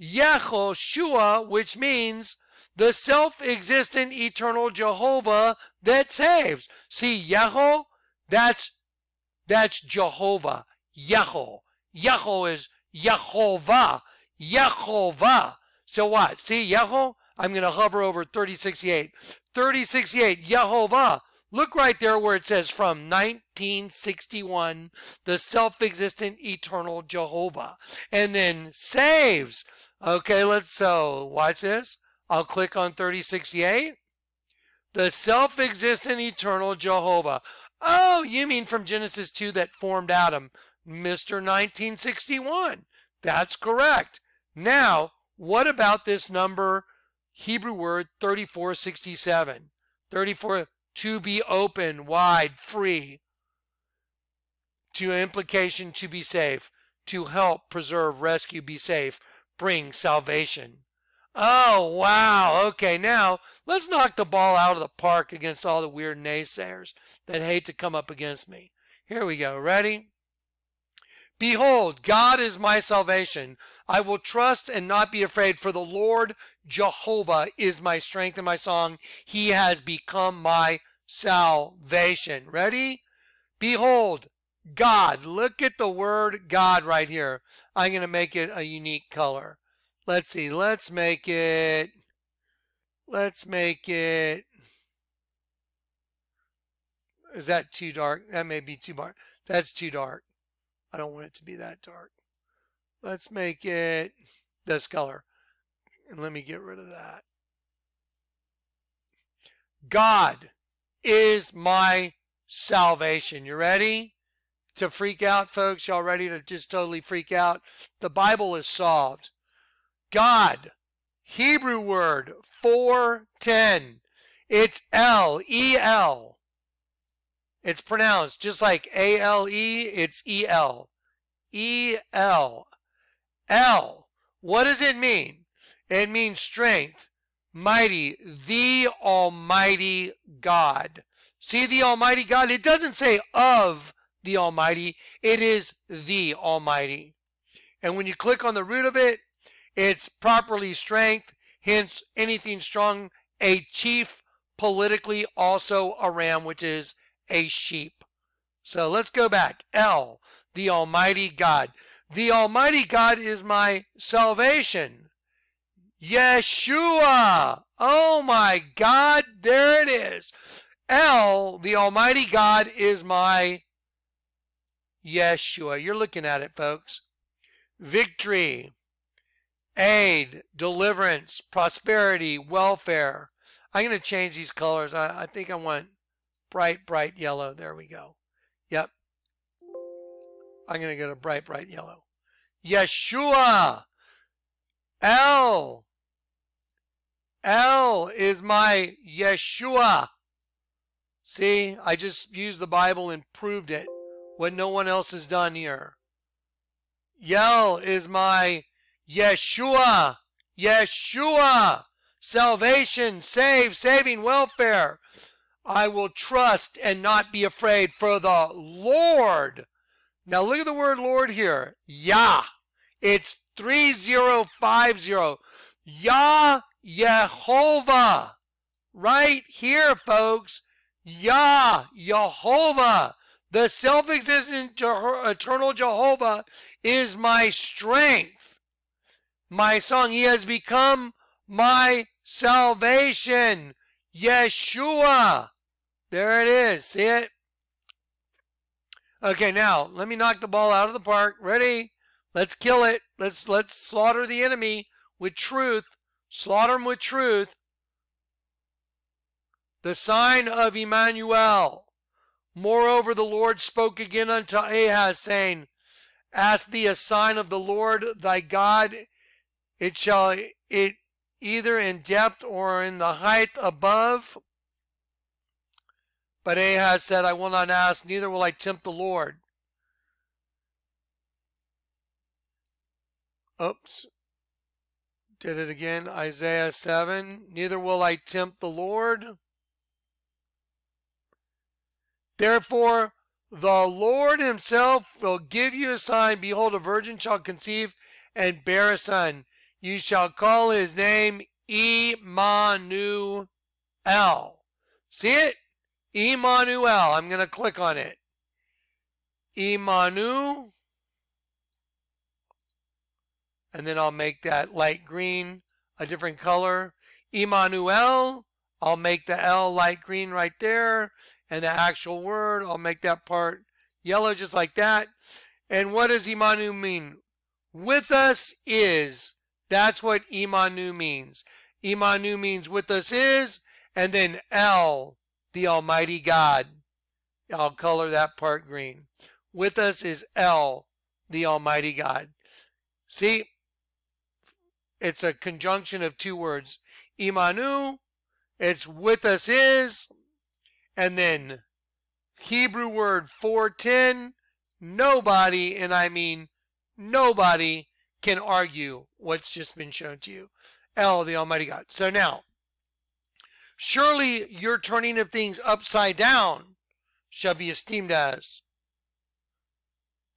[SPEAKER 1] Yehoshua, which means the self-existent eternal Jehovah that saves. See, Yeho, that's that's Jehovah. Yeho. Yeho is Yehovah. Yehovah. So what? See, Yeho? I'm going to hover over 3068. 3068, Yehovah. Look right there where it says from 1961, the self existent eternal Jehovah. And then saves. Okay, let's so watch this. I'll click on 3068. The self existent eternal Jehovah. Oh, you mean from Genesis 2 that formed Adam, Mr. 1961. That's correct. Now, what about this number, Hebrew word 3467? 34 to be open, wide, free, to implication to be safe, to help, preserve, rescue, be safe, bring salvation. Oh, wow. Okay, now let's knock the ball out of the park against all the weird naysayers that hate to come up against me. Here we go. Ready? Behold, God is my salvation. I will trust and not be afraid, for the Lord Jehovah is my strength and my song. He has become my salvation. Ready? Behold, God. Look at the word God right here. I'm going to make it a unique color. Let's see. Let's make it. Let's make it. Is that too dark? That may be too dark. That's too dark. I don't want it to be that dark. Let's make it this color. And let me get rid of that. God is my salvation. You ready to freak out, folks? Y'all ready to just totally freak out? The Bible is solved. God, Hebrew word 410. It's L E L. It's pronounced just like A L E, it's E L. E L. L. What does it mean? It means strength, mighty, the Almighty God. See the Almighty God? It doesn't say of the Almighty, it is the Almighty. And when you click on the root of it, it's properly strength, hence anything strong, a chief, politically also a ram, which is a sheep. So let's go back. L, the Almighty God. The Almighty God is my salvation. Yeshua. Oh my God, there it is. L, the Almighty God, is my Yeshua. You're looking at it, folks. victory, aid, deliverance, prosperity, welfare. I'm going to change these colors. I, I think I want bright, bright yellow. There we go. Yep. I'm going to go to bright, bright yellow. Yeshua. L. L is my Yeshua. See, I just used the Bible and proved it. What no one else has done here. Yell is my Yeshua. Yeshua. Salvation, save, saving, welfare. I will trust and not be afraid for the Lord. Now look at the word Lord here. Yah. It's 3050. Yah Yehovah. Right here, folks. Yah, Yehovah. the self existent eternal Jehovah is my strength. My song, He has become my salvation. Yeshua. There it is. See it? Okay, now let me knock the ball out of the park. Ready? Let's kill it. Let's let's slaughter the enemy with truth. Slaughter him with truth the sign of Emmanuel. Moreover, the Lord spoke again unto Ahaz, saying, Ask thee a sign of the Lord thy God. It shall it either in depth or in the height above. But Ahaz said, I will not ask, neither will I tempt the Lord. Oops. Did it again. Isaiah 7. Neither will I tempt the Lord. Therefore, the Lord himself will give you a sign. Behold, a virgin shall conceive and bear a son. You shall call his name Emmanuel. See it? Emmanuel. I'm going to click on it. Emmanuel. And then I'll make that light green a different color. Emmanuel. I'll make the L light green right there and the actual word. I'll make that part yellow just like that. And what does Imanu mean? With us is. That's what Imanu means. Imanu means with us is, and then El, the Almighty God. I'll color that part green. With us is El, the Almighty God. See, it's a conjunction of two words. Imanu, it's with us is, and then Hebrew word 410, nobody, and I mean nobody, can argue what's just been shown to you. El, the Almighty God. So now, surely your turning of things upside down shall be esteemed as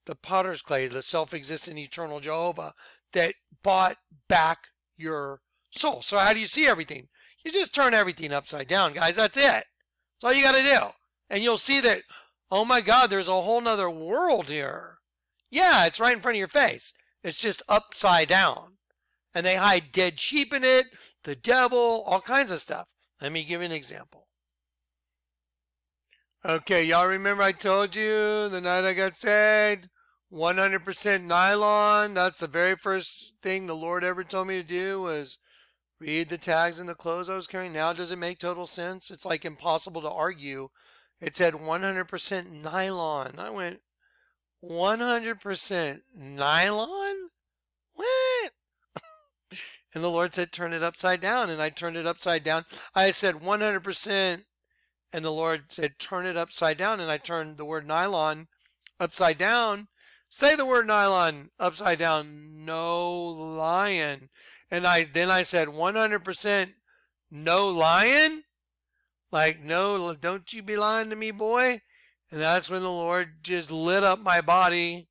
[SPEAKER 1] the potter's clay, the self existent eternal Jehovah that bought back your soul. So, how do you see everything? You just turn everything upside down, guys. That's it. That's all you got to do. And you'll see that, oh my God, there's a whole nother world here. Yeah, it's right in front of your face. It's just upside down. And they hide dead sheep in it, the devil, all kinds of stuff. Let me give an example. Okay, y'all remember I told you the night I got saved, 100% nylon. That's the very first thing the Lord ever told me to do was read the tags and the clothes I was carrying. Now does it make total sense? It's like impossible to argue. It said 100% nylon. I went, 100% nylon? What? And the Lord said, turn it upside down. And I turned it upside down. I said 100%. And the Lord said, turn it upside down. And I turned the word nylon upside down. Say the word nylon upside down. No lion. And I then I said 100% no lying. Like, no, don't you be lying to me, boy. And that's when the Lord just lit up my body.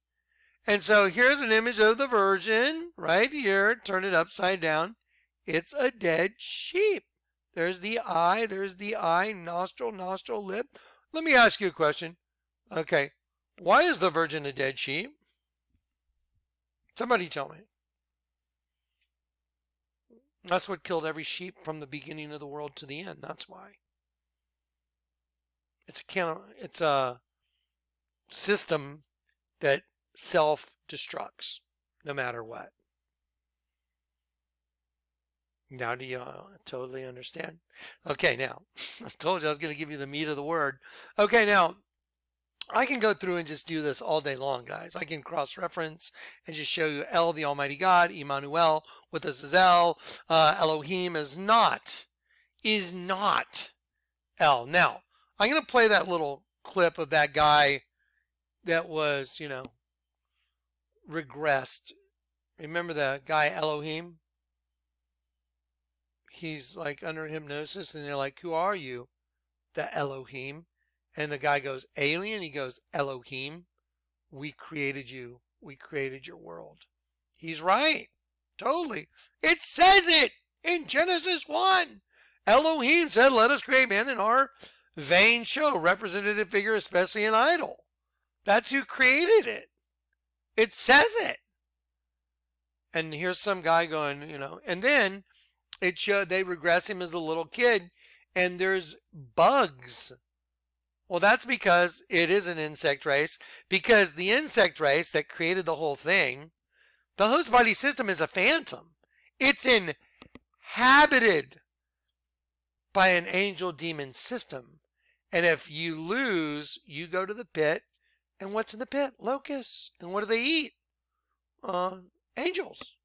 [SPEAKER 1] And so here's an image of the Virgin right here. Turn it upside down. It's a dead sheep. There's the eye. There's the eye, nostril, nostril, lip. Let me ask you a question. Okay. Why is the Virgin a dead sheep? Somebody tell me. That's what killed every sheep from the beginning of the world to the end. That's why. It's a can it's a system that self destructs. no matter what. Now do you uh, totally understand? Okay, now I told you I was going to give you the meat of the word. Okay, now I can go through and just do this all day long, guys. I can cross reference and just show you El, the Almighty God, Emmanuel, with us is El, uh, Elohim is not, is not El. Now, I'm going to play that little clip of that guy that was, you know, regressed. Remember the guy Elohim? He's like under hypnosis and they're like, Who are you? The Elohim. And the guy goes, Alien? He goes, Elohim. We created you. We created your world. He's right. Totally. It says it in Genesis 1. Elohim said, Let us create man in our vain show, representative figure, especially an idol. That's who created it. It says it. And here's some guy going, you know, and then it showed they regress him as a little kid, and there's bugs. Well, that's because it is an insect race, because the insect race that created the whole thing, the host body system is a phantom. It's inhabited by an angel demon system. And if you lose, you go to the pit. And what's in the pit? Locusts. And what do they eat? Uh, angels.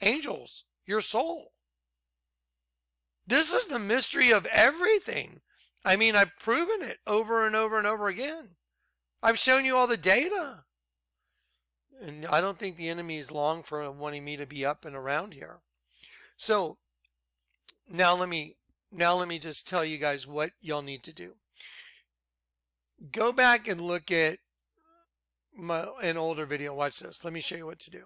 [SPEAKER 1] Angels. Your soul. This is the mystery of everything. I mean, I've proven it over and over and over again. I've shown you all the data. And I don't think the enemy is long for wanting me to be up and around here. So now let me now let me just tell you guys what y'all need to do. Go back and look at my, an older video. Watch this. Let me show you what to do.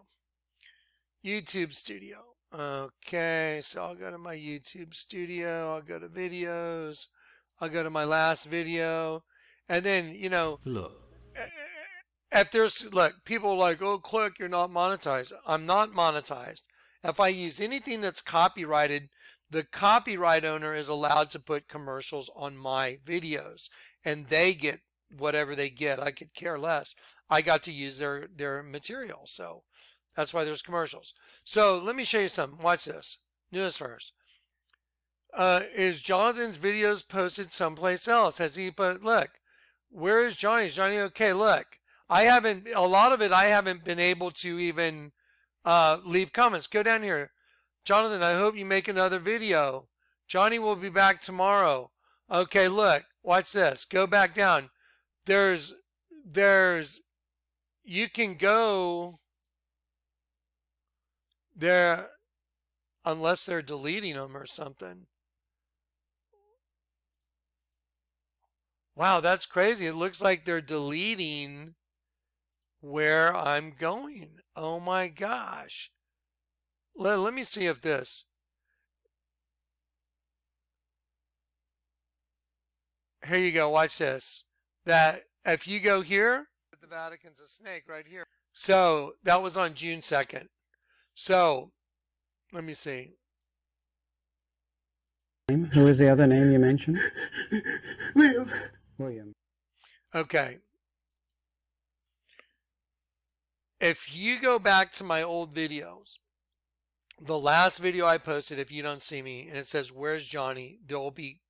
[SPEAKER 1] YouTube Studio. Okay, so I'll go to my YouTube Studio. I'll go to videos. I'll go to my last video. And then, you know,
[SPEAKER 2] look.
[SPEAKER 1] If there's, look, people like, oh, click, you're not monetized. I'm not monetized. If I use anything that's copyrighted, the copyright owner is allowed to put commercials on my videos and they get whatever they get. I could care less. I got to use their, their material. So that's why there's commercials. So let me show you something. Watch this. Newest first. Uh, is Jonathan's videos posted someplace else? Has he put, look, where is Johnny? Is Johnny okay? Look, I haven't, a lot of it I haven't been able to even uh, leave comments. Go down here. Jonathan, I hope you make another video. Johnny will be back tomorrow. Okay, look, watch this. Go back down. There's, there's, you can go there, unless they're deleting them or something. Wow, that's crazy. It looks like they're deleting where I'm going. Oh my gosh. Let, let me see if this. Here you go. Watch this. That if you go here, the Vatican's a snake right here. So that was on June 2nd. So let me see.
[SPEAKER 3] Who was the other name you mentioned?
[SPEAKER 4] William.
[SPEAKER 3] William.
[SPEAKER 1] Okay. If you go back to my old videos, the last video I posted, if you don't see me, and it says, where's Johnny? There'll be,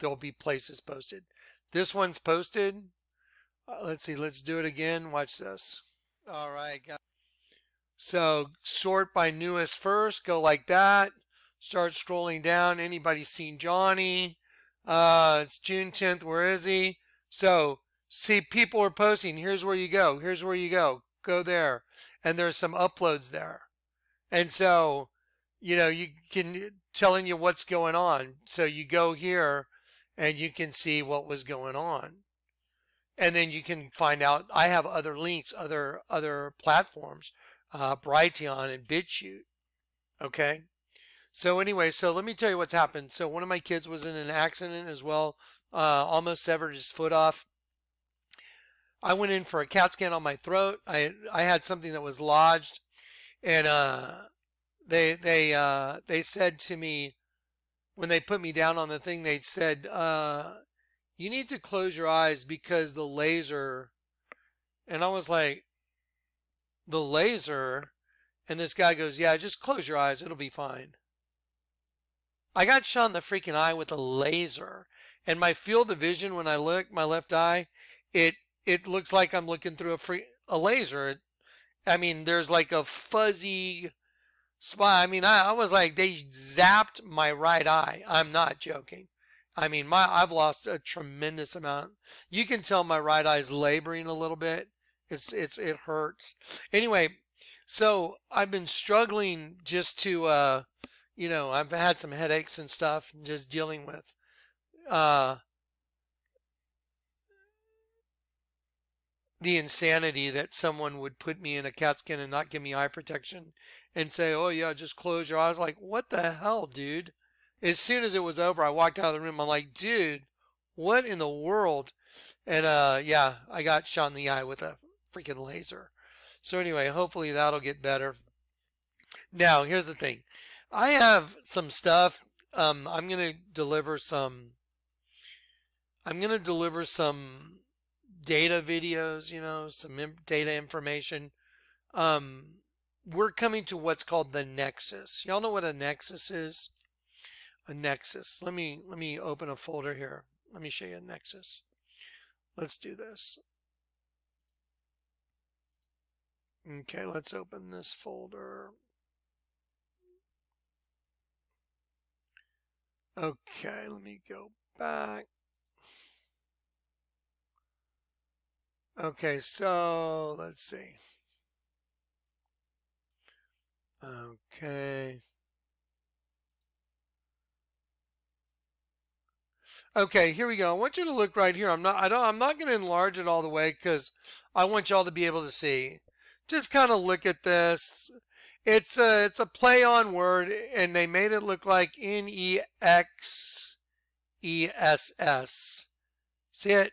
[SPEAKER 1] there'll be places posted. This one's posted. Uh, let's see. Let's do it again. Watch this. All right. So sort by newest first. Go like that. Start scrolling down. Anybody seen Johnny? Uh, it's June 10th. Where is he? So see, people are posting. Here's where you go. Here's where you go. Go there. And there's some uploads there. And so, you know, you can telling you what's going on. So you go here and you can see what was going on. And then you can find out I have other links, other other platforms, uh, Brighteon and BitChute. Okay. So anyway, so let me tell you what's happened. So one of my kids was in an accident as well, uh, almost severed his foot off. I went in for a CAT scan on my throat. I I had something that was lodged and uh, they they uh, they said to me when they put me down on the thing, they said, uh, "You need to close your eyes because the laser." And I was like, the laser, and this guy goes, Yeah, just close your eyes. It'll be fine. I got shot in the freaking eye with a laser. And my field of vision, when I look, my left eye, it it looks like I'm looking through a free a laser. I mean, there's like a fuzzy spot. I mean, I, I was like, they zapped my right eye. I'm not joking. I mean, my I've lost a tremendous amount. You can tell my right eye's laboring a little bit. It's it's it hurts. Anyway, so I've been struggling just to uh you know, I've had some headaches and stuff just dealing with uh the insanity that someone would put me in a CAT scan and not give me eye protection and say, "Oh yeah, just close your eyes." Like, what the hell, dude? as soon as it was over, I walked out of the room. I'm like, dude, what in the world? And uh, yeah, I got shot in the eye with a freaking laser. So anyway, hopefully that'll get better. Now, here's the thing. I have some stuff. Um, I'm gonna deliver some. I'm gonna deliver some data videos. You know, some data information. Um, we're coming to what's called the Nexus. Y'all know what a Nexus is? a nexus. Let me let me open a folder here. Let me show you a nexus. Let's do this. Okay, let's open this folder. Okay, let me go back. Okay, so let's see. Okay. Okay, here we go. I want you to look right here. I'm not I don't I'm not going to enlarge it all the way cuz I want y'all to be able to see. Just kind of look at this. It's a it's a play on word and they made it look like N E X E S S. See it?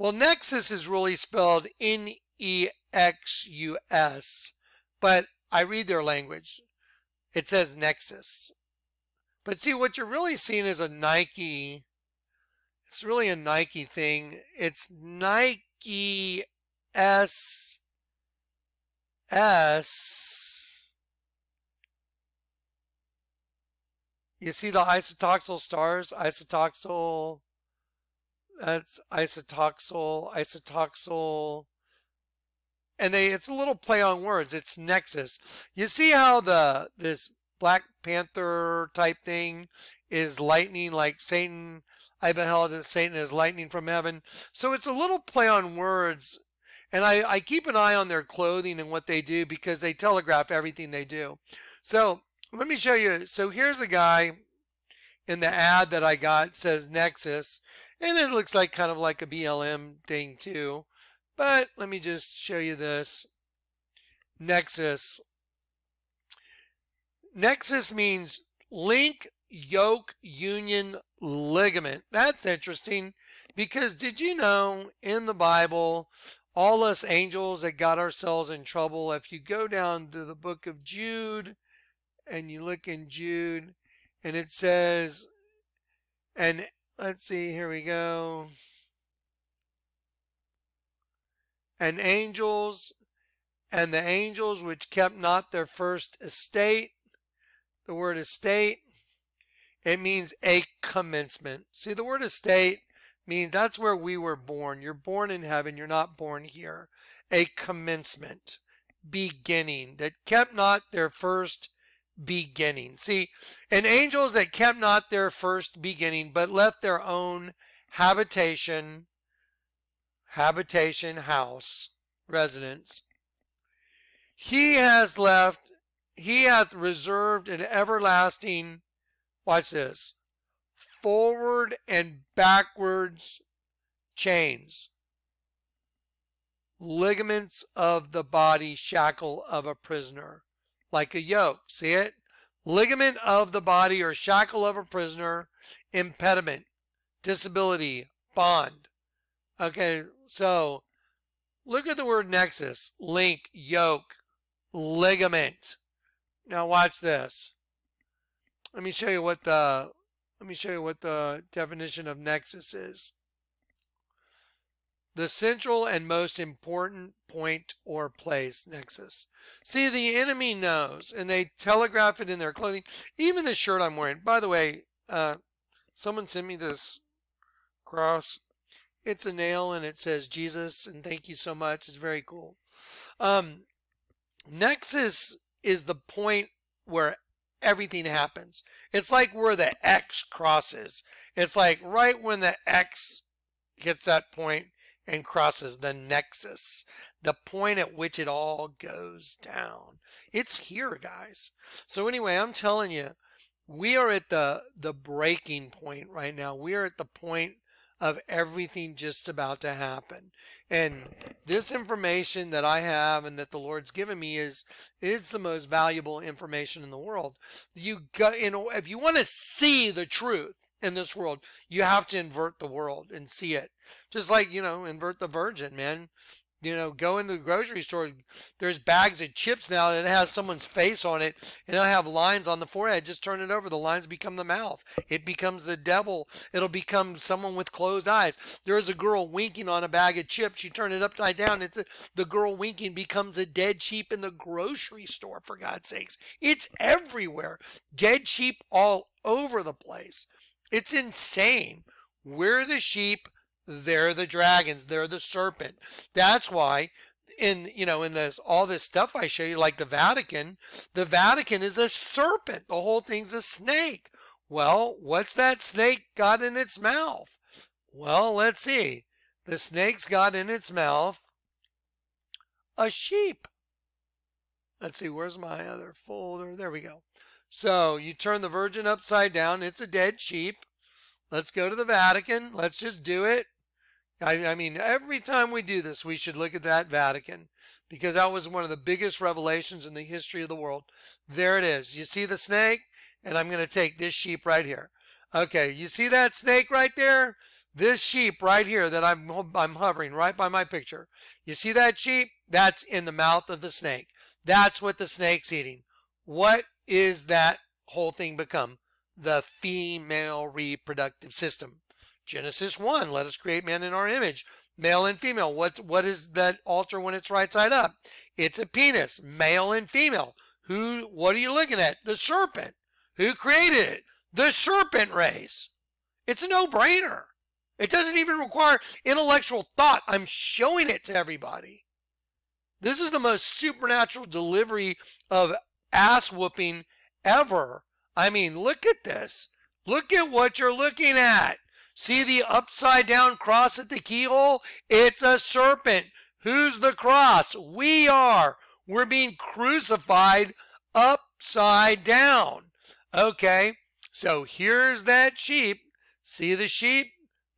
[SPEAKER 1] Well, Nexus is really spelled N E X U S, but I read their language. It says Nexus. But see, what you're really seeing is a Nike. It's really a Nike thing. It's Nike S S. You see the isotoxal stars? Isotoxal. That's isotoxal, isotoxal. And they it's a little play on words. It's nexus. You see how the this Black Panther type thing is lightning like Satan. I beheld Satan as lightning from heaven. So it's a little play on words. And I, I keep an eye on their clothing and what they do because they telegraph everything they do. So let me show you. So here's a guy in the ad that I got says Nexus. And it looks like kind of like a BLM thing too. But let me just show you this. Nexus Nexus means link, yoke, union, ligament. That's interesting because did you know in the Bible, all us angels that got ourselves in trouble, if you go down to the book of Jude and you look in Jude and it says, and let's see, here we go. And angels, and the angels which kept not their first estate, the word estate, it means a commencement. See, the word estate means that's where we were born. You're born in heaven, you're not born here. A commencement, beginning, that kept not their first beginning. See, and angels that kept not their first beginning, but left their own habitation, habitation, house, residence. He has left he hath reserved an everlasting, watch this, forward and backwards chains, ligaments of the body, shackle of a prisoner, like a yoke. See it? Ligament of the body or shackle of a prisoner, impediment, disability, bond. Okay, so look at the word nexus, link, yoke, ligament. Now watch this. Let me show you what the let me show you what the definition of nexus is. The central and most important point or place, Nexus. See, the enemy knows, and they telegraph it in their clothing. Even the shirt I'm wearing. By the way, uh, someone sent me this cross. It's a nail, and it says Jesus, and thank you so much. It's very cool. Um, Nexus is the point where everything happens. It's like where the X crosses. It's like right when the X gets that point and crosses the nexus, the point at which it all goes down. It's here, guys. So anyway, I'm telling you, we are at the the breaking point right now. We are at the point of everything just about to happen. And this information that I have and that the Lord's given me is is the most valuable information in the world. You got you know if you want to see the truth in this world, you have to invert the world and see it. Just like, you know, invert the virgin, man. You know, go into the grocery store. There's bags of chips now that has someone's face on it, and they'll have lines on the forehead. Just turn it over. The lines become the mouth. It becomes the devil. It'll become someone with closed eyes. There is a girl winking on a bag of chips. You turn it upside down. It's a, the girl winking becomes a dead sheep in the grocery store. For God's sakes, it's everywhere. Dead sheep all over the place. It's insane. We're the sheep they're the dragons they're the serpent. That's why in you know in this all this stuff i show you like the vatican the vatican is a serpent. The whole thing's a snake. Well what's that snake got in its mouth? Well let's see. The snake's got in its mouth a sheep. Let's see where's my other folder? There we go so you turn the virgin upside down it's a dead sheep let's go to the vatican let's just do it I, I mean, every time we do this, we should look at that Vatican because that was one of the biggest revelations in the history of the world. There it is. You see the snake? And I'm going to take this sheep right here. Okay, you see that snake right there? This sheep right here that I'm I'm hovering right by my picture. You see that sheep? That's in the mouth of the snake. That's what the snake's eating. What is that whole thing become? The female reproductive system. Genesis 1, let us create man in our image, male and female. What, what is that altar when it's right side up? It's a penis, male and female. Who, what are you looking at? The serpent. Who created it? The serpent race. It's a no-brainer. It doesn't even require intellectual thought. I'm showing it to everybody. This is the most supernatural delivery of ass whooping ever. I mean, look at this. Look at what you're looking at. See the upside down cross at the keyhole? It's a serpent. Who's the cross? We are. We're being crucified upside down. Okay, so here's that sheep. See the sheep?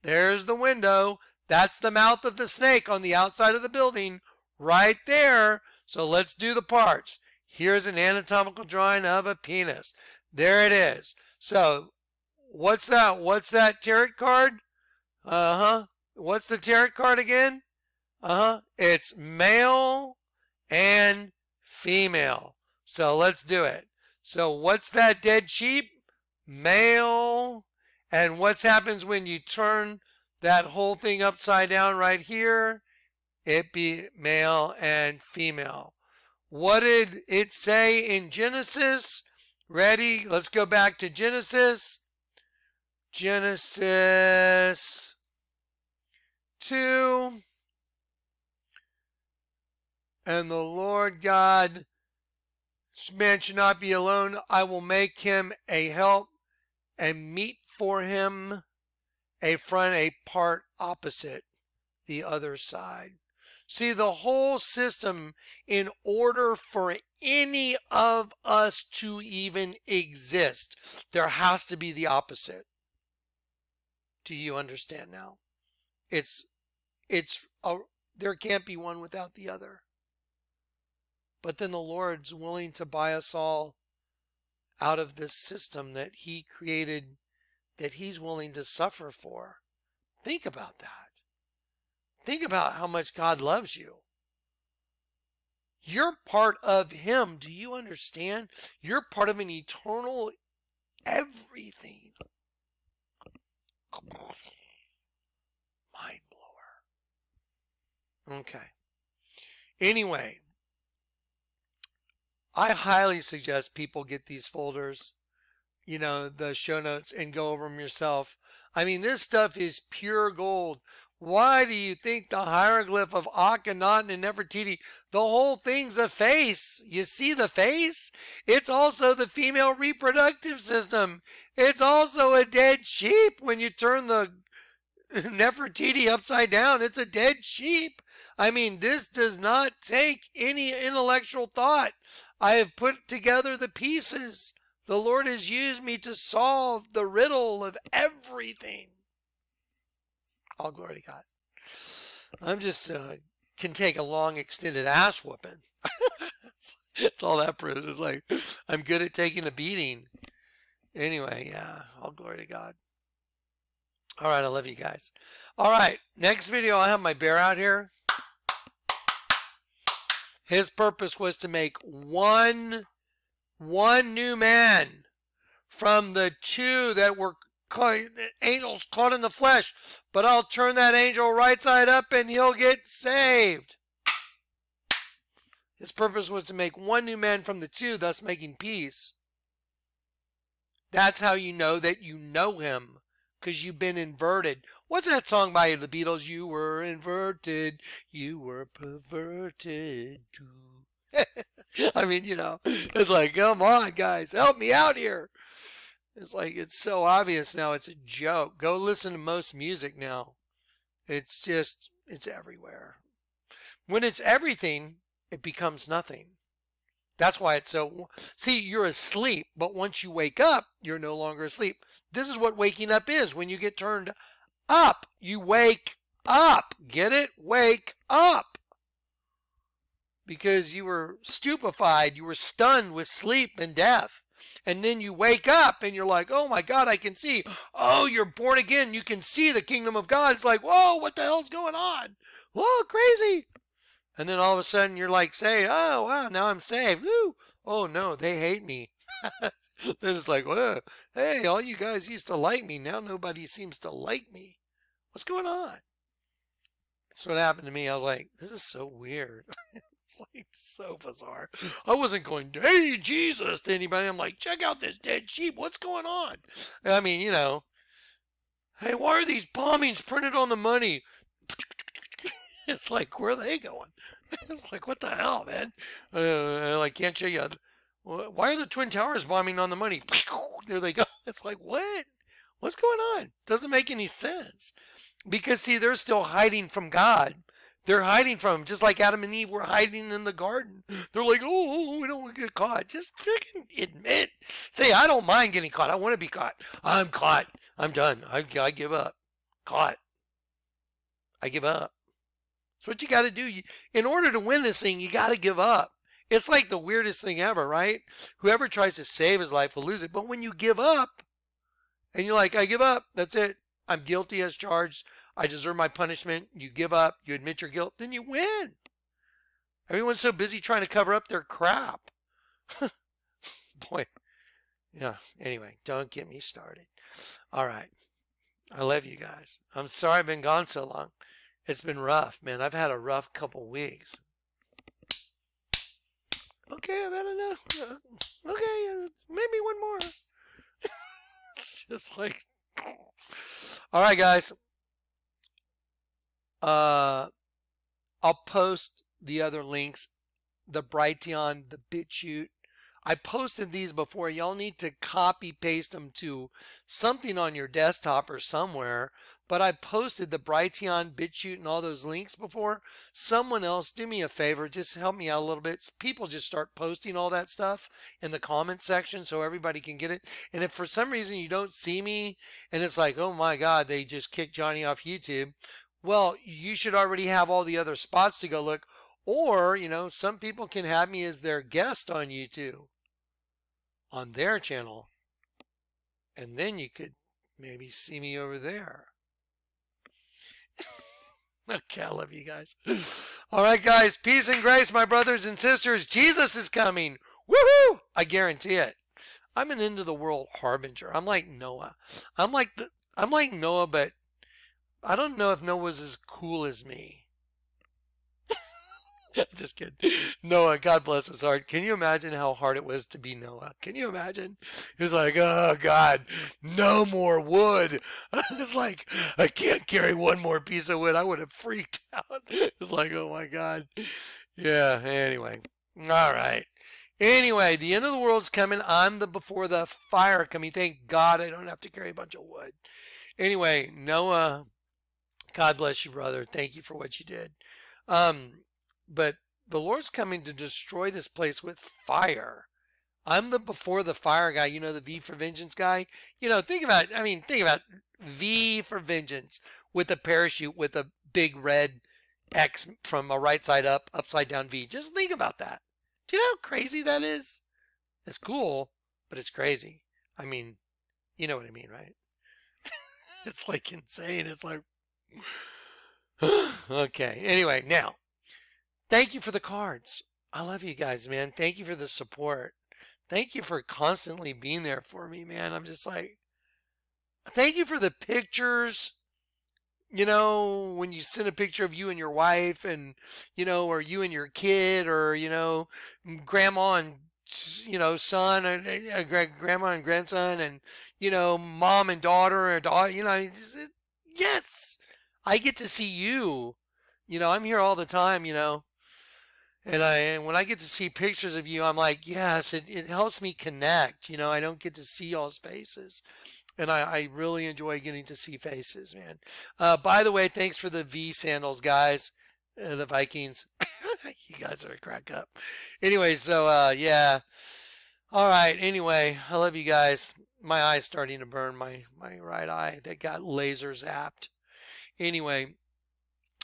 [SPEAKER 1] There's the window. That's the mouth of the snake on the outside of the building right there. So let's do the parts. Here's an anatomical drawing of a penis. There it is. So What's that? What's that tarot card? Uh huh. What's the tarot card again? Uh huh. It's male and female. So let's do it. So what's that dead sheep? Male. And what happens when you turn that whole thing upside down right here? It be male and female. What did it say in Genesis? Ready? Let's go back to Genesis. Genesis 2. And the Lord God, man should not be alone. I will make him a help and meet for him a friend, a part opposite the other side. See, the whole system, in order for any of us to even exist, there has to be the opposite. Do you understand now? It's, it's, a, there can't be one without the other. But then the Lord's willing to buy us all out of this system that He created, that He's willing to suffer for. Think about that. Think about how much God loves you. You're part of Him. Do you understand? You're part of an eternal everything. Mind blower. Okay. Anyway, I highly suggest people get these folders, you know, the show notes and go over them yourself. I mean, this stuff is pure gold. Why do you think the hieroglyph of Akhenaten and Nefertiti, the whole thing's a face? You see the face? It's also the female reproductive system. It's also a dead sheep when you turn the Nefertiti upside down. It's a dead sheep. I mean, this does not take any intellectual thought. I have put together the pieces. The Lord has used me to solve the riddle of everything. All glory to God. I'm just uh, can take a long extended ass whooping. That's all that proves. It's like I'm good at taking a beating. Anyway, yeah, all glory to God. All right, I love you guys. All right, next video, I have my bear out here. His purpose was to make one, one new man from the two that were angels caught in the flesh. But I'll turn that angel right side up and he'll get saved. His purpose was to make one new man from the two, thus making peace. That's how you know that you know him because you've been inverted. What's that song by the Beatles? You were inverted, you were perverted too. I mean, you know, it's like, come on, guys, help me out here. It's like, it's so obvious now, it's a joke. Go listen to most music now. It's just, it's everywhere. When it's everything, it becomes nothing. That's why it's so. See, you're asleep, but once you wake up, you're no longer asleep. This is what waking up is. When you get turned up, you wake up. Get it? Wake up. Because you were stupefied, you were stunned with sleep and death. And then you wake up and you're like, oh my God, I can see. Oh, you're born again. You can see the kingdom of God. It's like, whoa, what the hell's going on? Whoa, crazy. And then all of a sudden you're like, say, oh, wow, now I'm saved. Woo. Oh, no, they hate me. then it's like, well, hey, all you guys used to like me. Now nobody seems to like me. What's going on? That's what happened to me. I was like, this is so weird. it's like so bizarre. I wasn't going, hey, Jesus, to anybody. I'm like, check out this dead sheep. What's going on? I mean, you know, hey, why are these bombings printed on the money? it's like, where are they going? it's like, what the hell, man? Uh, like, can't show you. Why are the Twin Towers bombing on the money? There they go. It's like, what? What's going on? Doesn't make any sense. Because, see, they're still hiding from God. They're hiding from him, just like Adam and Eve were hiding in the garden. They're like, oh, we don't want to get caught. Just freaking admit. Say, I don't mind getting caught. I want to be caught. I'm caught. I'm done. I, I give up. Caught. I give up. That's what you got to do. You, in order to win this thing, you got to give up. It's like the weirdest thing ever, right? Whoever tries to save his life will lose it. But when you give up, and you're like, I give up, that's it. I'm guilty as charged. I deserve my punishment. You give up, you admit your guilt, then you win. Everyone's so busy trying to cover up their crap. Boy. Yeah, anyway, don't get me started. All right. I love you guys. I'm sorry I've been gone so long. It's been rough, man. I've had a rough couple weeks. Okay, I've had enough. Uh, okay, uh, maybe one more. it's just like, all right, guys. Uh, I'll post the other links, the Brighteon, the BitChute. I posted these before. Y'all need to copy paste them to something on your desktop or somewhere but I posted the Brighteon, BitChute, and all those links before. Someone else, do me a favor, just help me out a little bit. People just start posting all that stuff in the comments section so everybody can get it. And if for some reason you don't see me and it's like, oh my God, they just kicked Johnny off YouTube, well, you should already have all the other spots to go look. Or, you know, some people can have me as their guest on YouTube, on their channel. And then you could maybe see me over there. okay, I love you guys. All right, guys. Peace and grace, my brothers and sisters. Jesus is coming. Woohoo! I guarantee it. I'm an end of the world harbinger. I'm like Noah. I'm like the, I'm like Noah, but I don't know if Noah was as cool as me. Just kidding. Noah, God bless his heart. Can you imagine how hard it was to be Noah? Can you imagine? He was like, oh, God, no more wood. It's like, I can't carry one more piece of wood. I would have freaked out. It's like, oh, my God. Yeah, anyway. All right. Anyway, the end of the world's coming. I'm the before the fire coming. Thank God I don't have to carry a bunch of wood. Anyway, Noah, God bless you, brother. Thank you for what you did. Um, but the Lord's coming to destroy this place with fire. I'm the before the fire guy, you know, the V for vengeance guy. You know, think about, I mean, think about V for vengeance with a parachute with a big red X from a right side up, upside down V. Just think about that. Do you know how crazy that is? It's cool, but it's crazy. I mean, you know what I mean, right? it's like insane. It's like, okay. Anyway, now, thank you for the cards. I love you guys, man. Thank you for the support. Thank you for constantly being there for me, man. I'm just like, thank you for the pictures. You know, when you send a picture of you and your wife, and, you know, or you and your kid, or, you know, grandma and, you know, son, and uh, grandma and grandson, and, you know, mom and daughter, or daughter, you know, yes, I get to see you. You know, I'm here all the time, you know. And I and when I get to see pictures of you, I'm like, yes, it, it helps me connect. You know, I don't get to see y'all's faces. And I, I really enjoy getting to see faces, man. Uh, by the way, thanks for the V sandals, guys. Uh, the Vikings. you guys are a crack up. Anyway, so uh, yeah. All right. Anyway, I love you guys. My eye's starting to burn. My my right eye that got laser zapped. Anyway,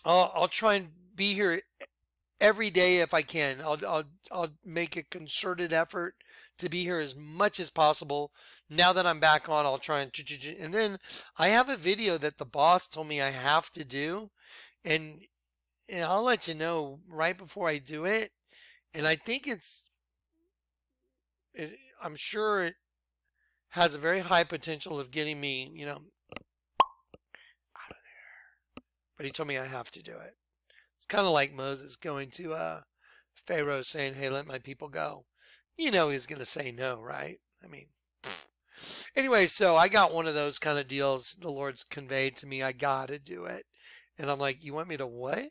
[SPEAKER 1] I'll I'll try and be here every day if I can. I'll I'll I'll make a concerted effort to be here as much as possible. Now that I'm back on, I'll try and and then I have a video that the boss told me I have to do, and, and I'll let you know right before I do it. And I think it's, it, I'm sure it has a very high potential of getting me, you know, out of there. But he told me I have to do it. It's kind of like Moses going to uh, Pharaoh saying, "Hey, let my people go." You know he's going to say no, right? I mean, anyway, so I got one of those kind of deals the Lord's conveyed to me. I got to do it. And I'm like, you want me to what?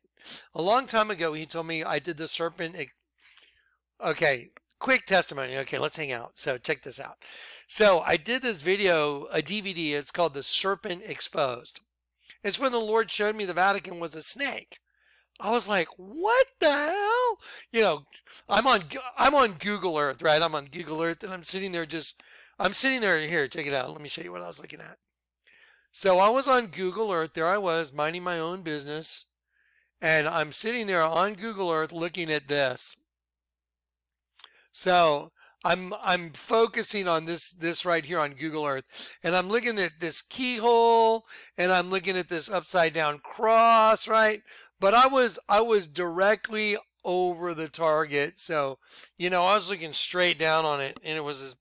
[SPEAKER 1] A long time ago, he told me I did the serpent. Okay, quick testimony. Okay, let's hang out. So check this out. So I did this video, a DVD. It's called The Serpent Exposed. It's when the Lord showed me the Vatican was a snake. I was like, what the hell? You know, I'm on I'm on Google Earth, right? I'm on Google Earth and I'm sitting there just I'm sitting there here, check it out. Let me show you what I was looking at. So I was on Google Earth, there I was minding my own business, and I'm sitting there on Google Earth looking at this. So I'm I'm focusing on this this right here on Google Earth, and I'm looking at this keyhole, and I'm looking at this upside down cross, right? but I was I was directly over the target. So, you know, I was looking straight down on it and it was this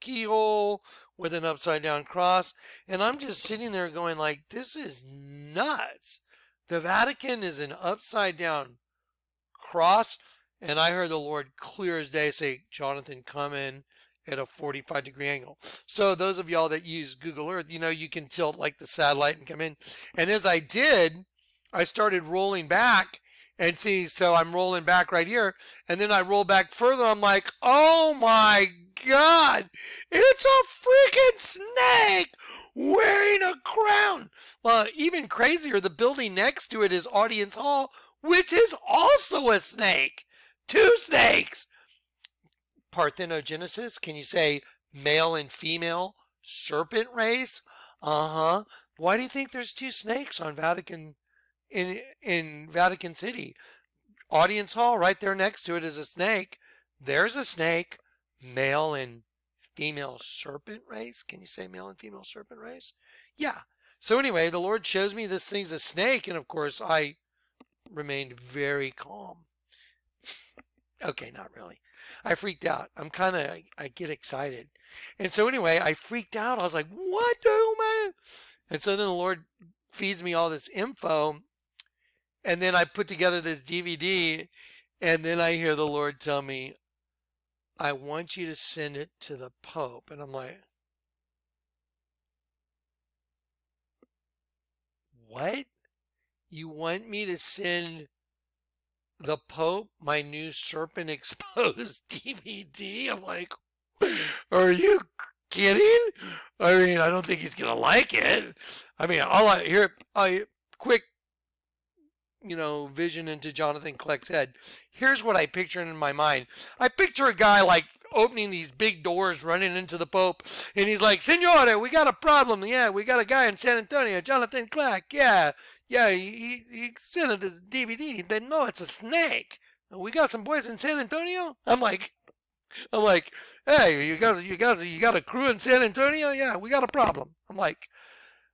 [SPEAKER 1] keyhole with an upside down cross and I'm just sitting there going like this is nuts. The Vatican is an upside down cross and I heard the Lord clear as day say, "Jonathan, come in." at a 45 degree angle. So those of y'all that use Google Earth, you know, you can tilt like the satellite and come in. And as I did, I started rolling back and see, so I'm rolling back right here. And then I roll back further. I'm like, oh my God, it's a freaking snake wearing a crown. Well, even crazier, the building next to it is Audience Hall, which is also a snake. Two snakes. Parthenogenesis, can you say male and female serpent race? Uh huh. Why do you think there's two snakes on Vatican in in Vatican City. Audience hall right there next to it is a snake. There's a snake, male and female serpent race. Can you say male and female serpent race? Yeah. So anyway, the Lord shows me this thing's a snake, and of course I remained very calm. Okay, not really. I freaked out. I'm kind of, I, I, get excited. And so anyway, I freaked out. I was like, what the man? And so then the Lord feeds me all this info and then I put together this DVD, And then I hear the Lord tell me, I want you to send it to the Pope. And I'm like, what? You want me to send the Pope my new Serpent Exposed DVD? I'm like, are you kidding? I mean, I don't think he's gonna like it. I mean, all I hear, I quick, you know, vision into Jonathan Kleck's head. Here's what I picture in my mind. I picture a guy like opening these big doors, running into the Pope, and he's like, "Senora, we got a problem. Yeah, we got a guy in San Antonio, Jonathan Kleck. Yeah, yeah, he he sent us this DVD. They know it's a snake. We got some boys in San Antonio. I'm like, I'm like, hey, you got you got you got a crew in San Antonio? Yeah, we got a problem. I'm like,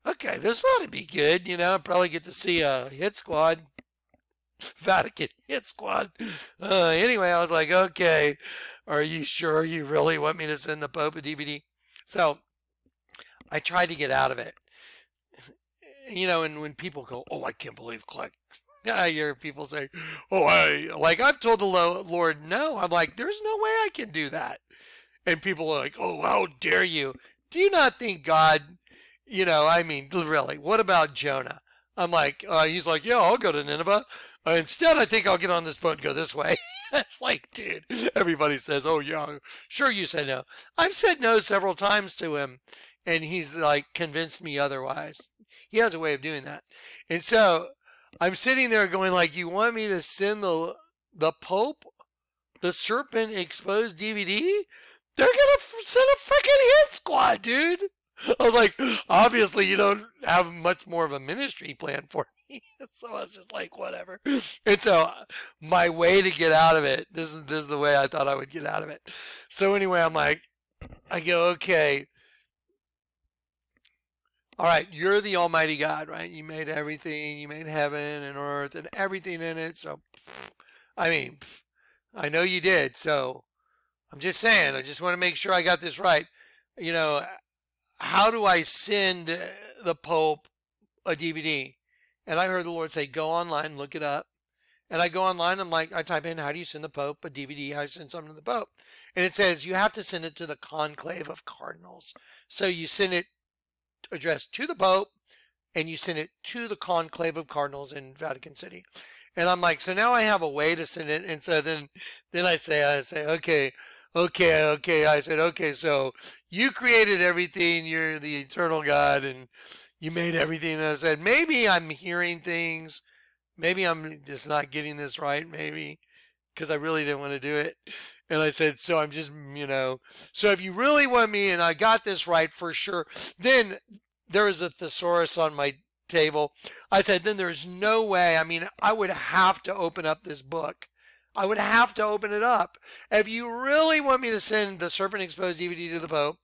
[SPEAKER 1] okay, this ought to be good. You know, probably get to see a hit squad, Vatican hit squad. Uh, anyway, I was like, okay, are you sure you really want me to send the Pope a DVD? So I tried to get out of it. You know, and when people go, oh, I can't believe Kleck I hear people say, "Oh, I like I've told the Lord no." I'm like, "There's no way I can do that." And people are like, "Oh, how dare you?" Do you not think God, you know, I mean, really, what about Jonah? I'm like, uh, he's like, "Yeah, I'll go to Nineveh." Uh, instead, I think I'll get on this boat and go this way. it's like, dude, everybody says, "Oh, yeah, sure." You said no. I've said no several times to him, and he's like convinced me otherwise. He has a way of doing that, and so I'm sitting there going like, you want me to send the the Pope the Serpent Exposed DVD? They're gonna send a freaking hit squad, dude. I was like, obviously you don't have much more of a ministry plan for me. So I was just like, whatever. And so my way to get out of it, this is this is the way I thought I would get out of it. So anyway, I'm like, I go, okay, all right, you're the Almighty God, right? You made everything. You made heaven and earth and everything in it. So, I mean, I know you did. So, I'm just saying, I just want to make sure I got this right. You know, how do I send the Pope a DVD? And I heard the Lord say, go online, look it up. And I go online, I'm like, I type in, how do you send the Pope a DVD? How do you send something to the Pope? And it says, you have to send it to the conclave of cardinals. So you send it addressed to the Pope and you send it to the conclave of cardinals in Vatican City. And I'm like, so now I have a way to send it. And so then, then I say, I say, okay, okay, okay. I said, okay, so you created everything. You're the eternal God and you made everything. And I said, maybe I'm hearing things. Maybe I'm just not getting this right. Maybe because I really didn't want to do it. And I said, so I'm just, mm, you know, so if you really want me and I got this right for sure, then there is a thesaurus on my table. I said, then there's no way. I mean, I would have to open up this book. I would have to open it up. If you really want me to send the Serpent Exposed DVD to the Pope,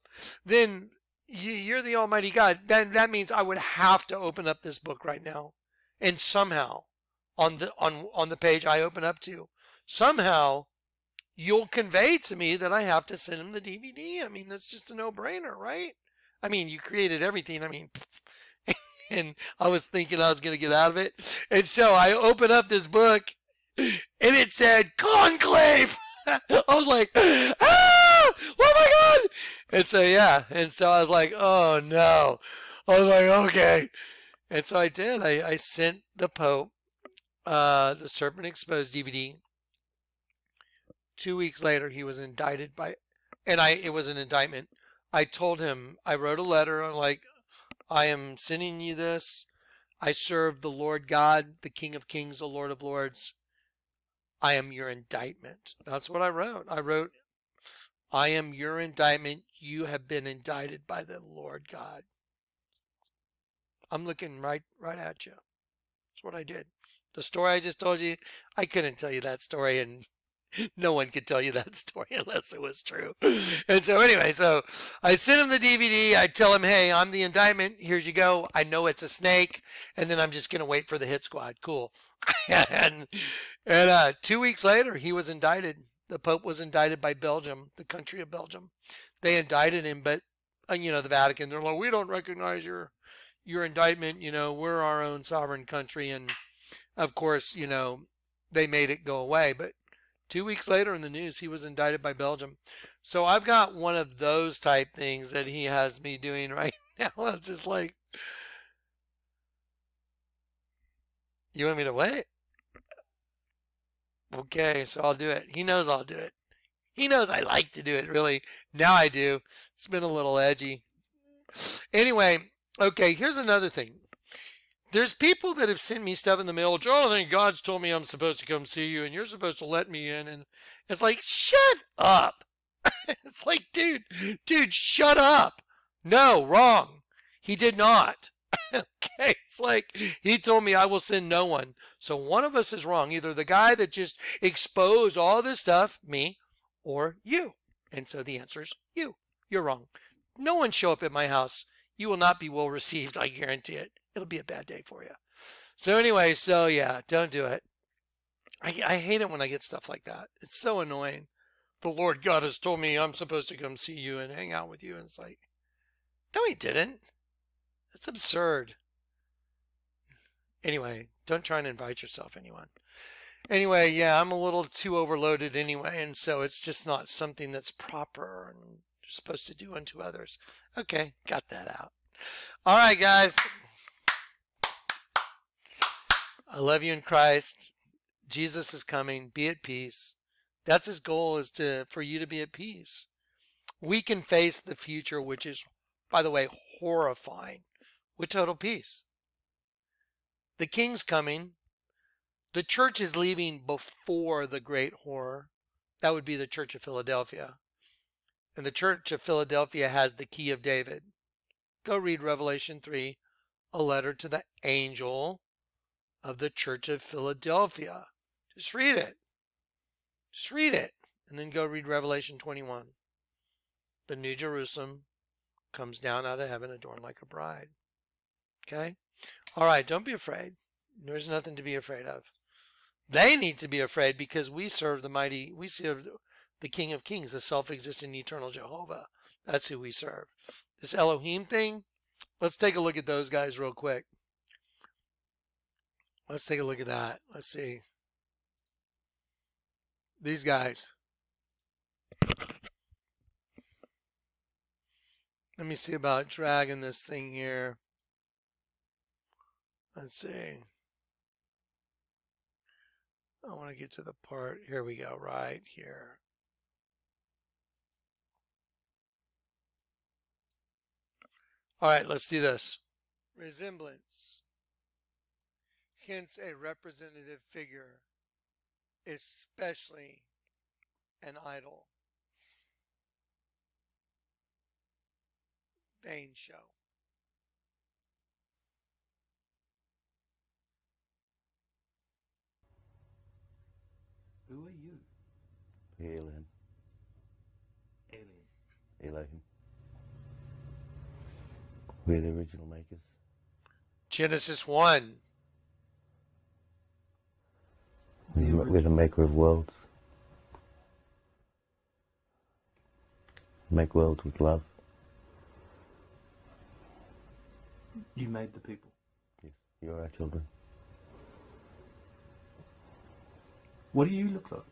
[SPEAKER 1] then you're the Almighty God. Then that means I would have to open up this book right now, and somehow, on the on on the page I open up to, somehow you'll convey to me that I have to send him the DVD. I mean, that's just a no-brainer, right? I mean, you created everything. I mean, and I was thinking I was going to get out of it. And so I opened up this book and it said conclave. I was like, ah, oh my God. And so, yeah. And so I was like, oh no. I was like, okay. And so I did. I, I sent the Pope uh, the Serpent Exposed DVD Two weeks later, he was indicted by, and I it was an indictment. I told him I wrote a letter. Like, I am sending you this. I serve the Lord God, the King of Kings, the Lord of Lords. I am your indictment. That's what I wrote. I wrote, I am your indictment. You have been indicted by the Lord God. I'm looking right right at you. That's what I did. The story I just told you, I couldn't tell you that story in no one could tell you that story unless it was true. And so anyway, so I send him the DVD. I tell him, hey, I'm the indictment. Here you go. I know it's a snake. And then I'm just going to wait for the hit squad. Cool. and and uh, two weeks later, he was indicted. The Pope was indicted by Belgium, the country of Belgium. They indicted him, but, uh, you know, the Vatican, they're like, we don't recognize your your indictment. You know, we're our own sovereign country. And of course, you know, they made it go away. But Two weeks later in the news, he was indicted by Belgium. So I've got one of those type things that he has me doing right now. I'm just like, you want me to wait? Okay, so I'll do it. He knows I'll do it. He knows I like to do it, really. Now I do. It's been a little edgy. Anyway, okay, here's another thing. There's people that have sent me stuff in the mail. Jonathan, God's told me I'm supposed to come see you and you're supposed to let me in. And it's like, shut up. it's like, dude, dude, shut up. No, wrong. He did not. okay, it's like he told me I will send no one. So one of us is wrong. Either the guy that just exposed all this stuff, me, or you. And so the answer is you. You're wrong. No one show up at my house. You will not be well received, I guarantee it. It'll be a bad day for you. So anyway, so yeah, don't do it. I, I hate it when I get stuff like that. It's so annoying. The Lord God has told me I'm supposed to come see you and hang out with you. And it's like, no, he didn't. That's absurd. Anyway, don't try and invite yourself, anyone. Anyway, yeah, I'm a little too overloaded anyway, and so it's just not something that's proper and supposed to do unto others. Okay, got that out. All right, guys. I love you in Christ. Jesus is coming. Be at peace. That's his goal is to for you to be at peace. We can face the future, which is, by the way, horrifying, with total peace. The king's coming. The church is leaving before the great horror. That would be the church of Philadelphia. And the church of Philadelphia has the key of David. Go read Revelation 3, a letter to the angel of the church of Philadelphia. Just read it. Just read it. And then go read Revelation 21. The New Jerusalem comes down out of heaven adorned like a bride. Okay? All right, don't be afraid. There's nothing to be afraid of. They need to be afraid because we serve the mighty, we serve the King of Kings, the self existing eternal Jehovah. That's who we serve. This Elohim thing, let's take a look at those guys real quick. Let's take a look at that. Let's see. These guys. Let me see about dragging this thing here. Let's see. I want to get to the part. Here we go, right here. All right, let's do this. Resemblance. Hence a representative figure, especially an idol. Vain show.
[SPEAKER 2] Who are you?
[SPEAKER 5] Alien.
[SPEAKER 2] Alien.
[SPEAKER 5] Elohim. We're the original makers.
[SPEAKER 1] Genesis 1.
[SPEAKER 5] We're,
[SPEAKER 2] The
[SPEAKER 5] the- we're the maker of worlds. Make worlds with love.
[SPEAKER 2] You made the people.
[SPEAKER 5] Yes, you're our children.
[SPEAKER 2] What do you look like?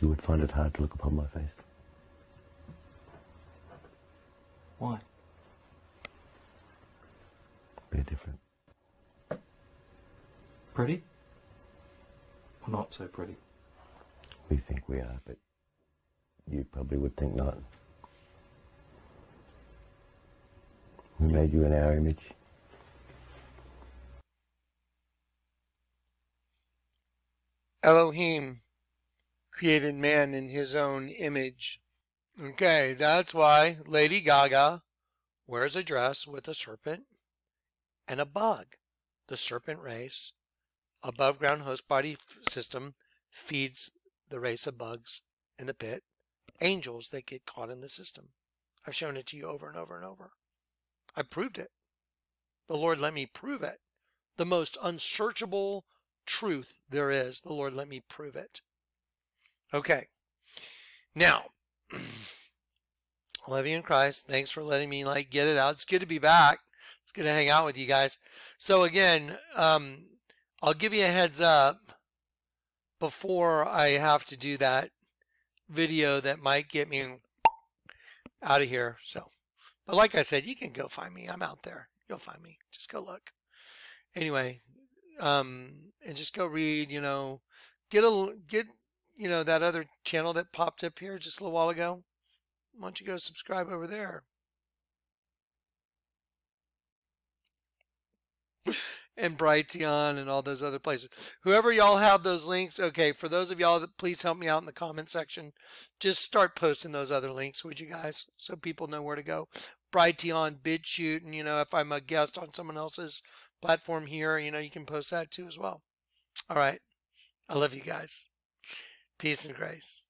[SPEAKER 5] You would find it hard to look upon my face.
[SPEAKER 2] Why?
[SPEAKER 5] We're different.
[SPEAKER 2] Pretty? Or not so pretty?
[SPEAKER 5] We think we are, but you probably would think not. We made you in our image.
[SPEAKER 1] Elohim created man in his own image. Okay, that's why Lady Gaga wears a dress with a serpent and a bug. The serpent race, above ground host body system, feeds the race of bugs in the pit, angels that get caught in the system. I've shown it to you over and over and over. I proved it. The Lord let me prove it. The most unsearchable truth there is. The Lord let me prove it. Okay. Now, Love you in Christ. Thanks for letting me like get it out. It's good to be back. It's good to hang out with you guys. So again, um, I'll give you a heads up before I have to do that video that might get me out of here. So, but like I said, you can go find me. I'm out there. You'll find me. Just go look. Anyway, um, and just go read. You know, get a get you know that other channel that popped up here just a little while ago. Why don't you go subscribe over there? and Brighteon and all those other places. Whoever y'all have those links, okay, for those of y'all that please help me out in the comment section. Just start posting those other links, would you guys? So people know where to go. Brighteon, BitChute, and you know, if I'm a guest on someone else's platform here, you know, you can post that too as well. All right. I love you guys. Peace and grace.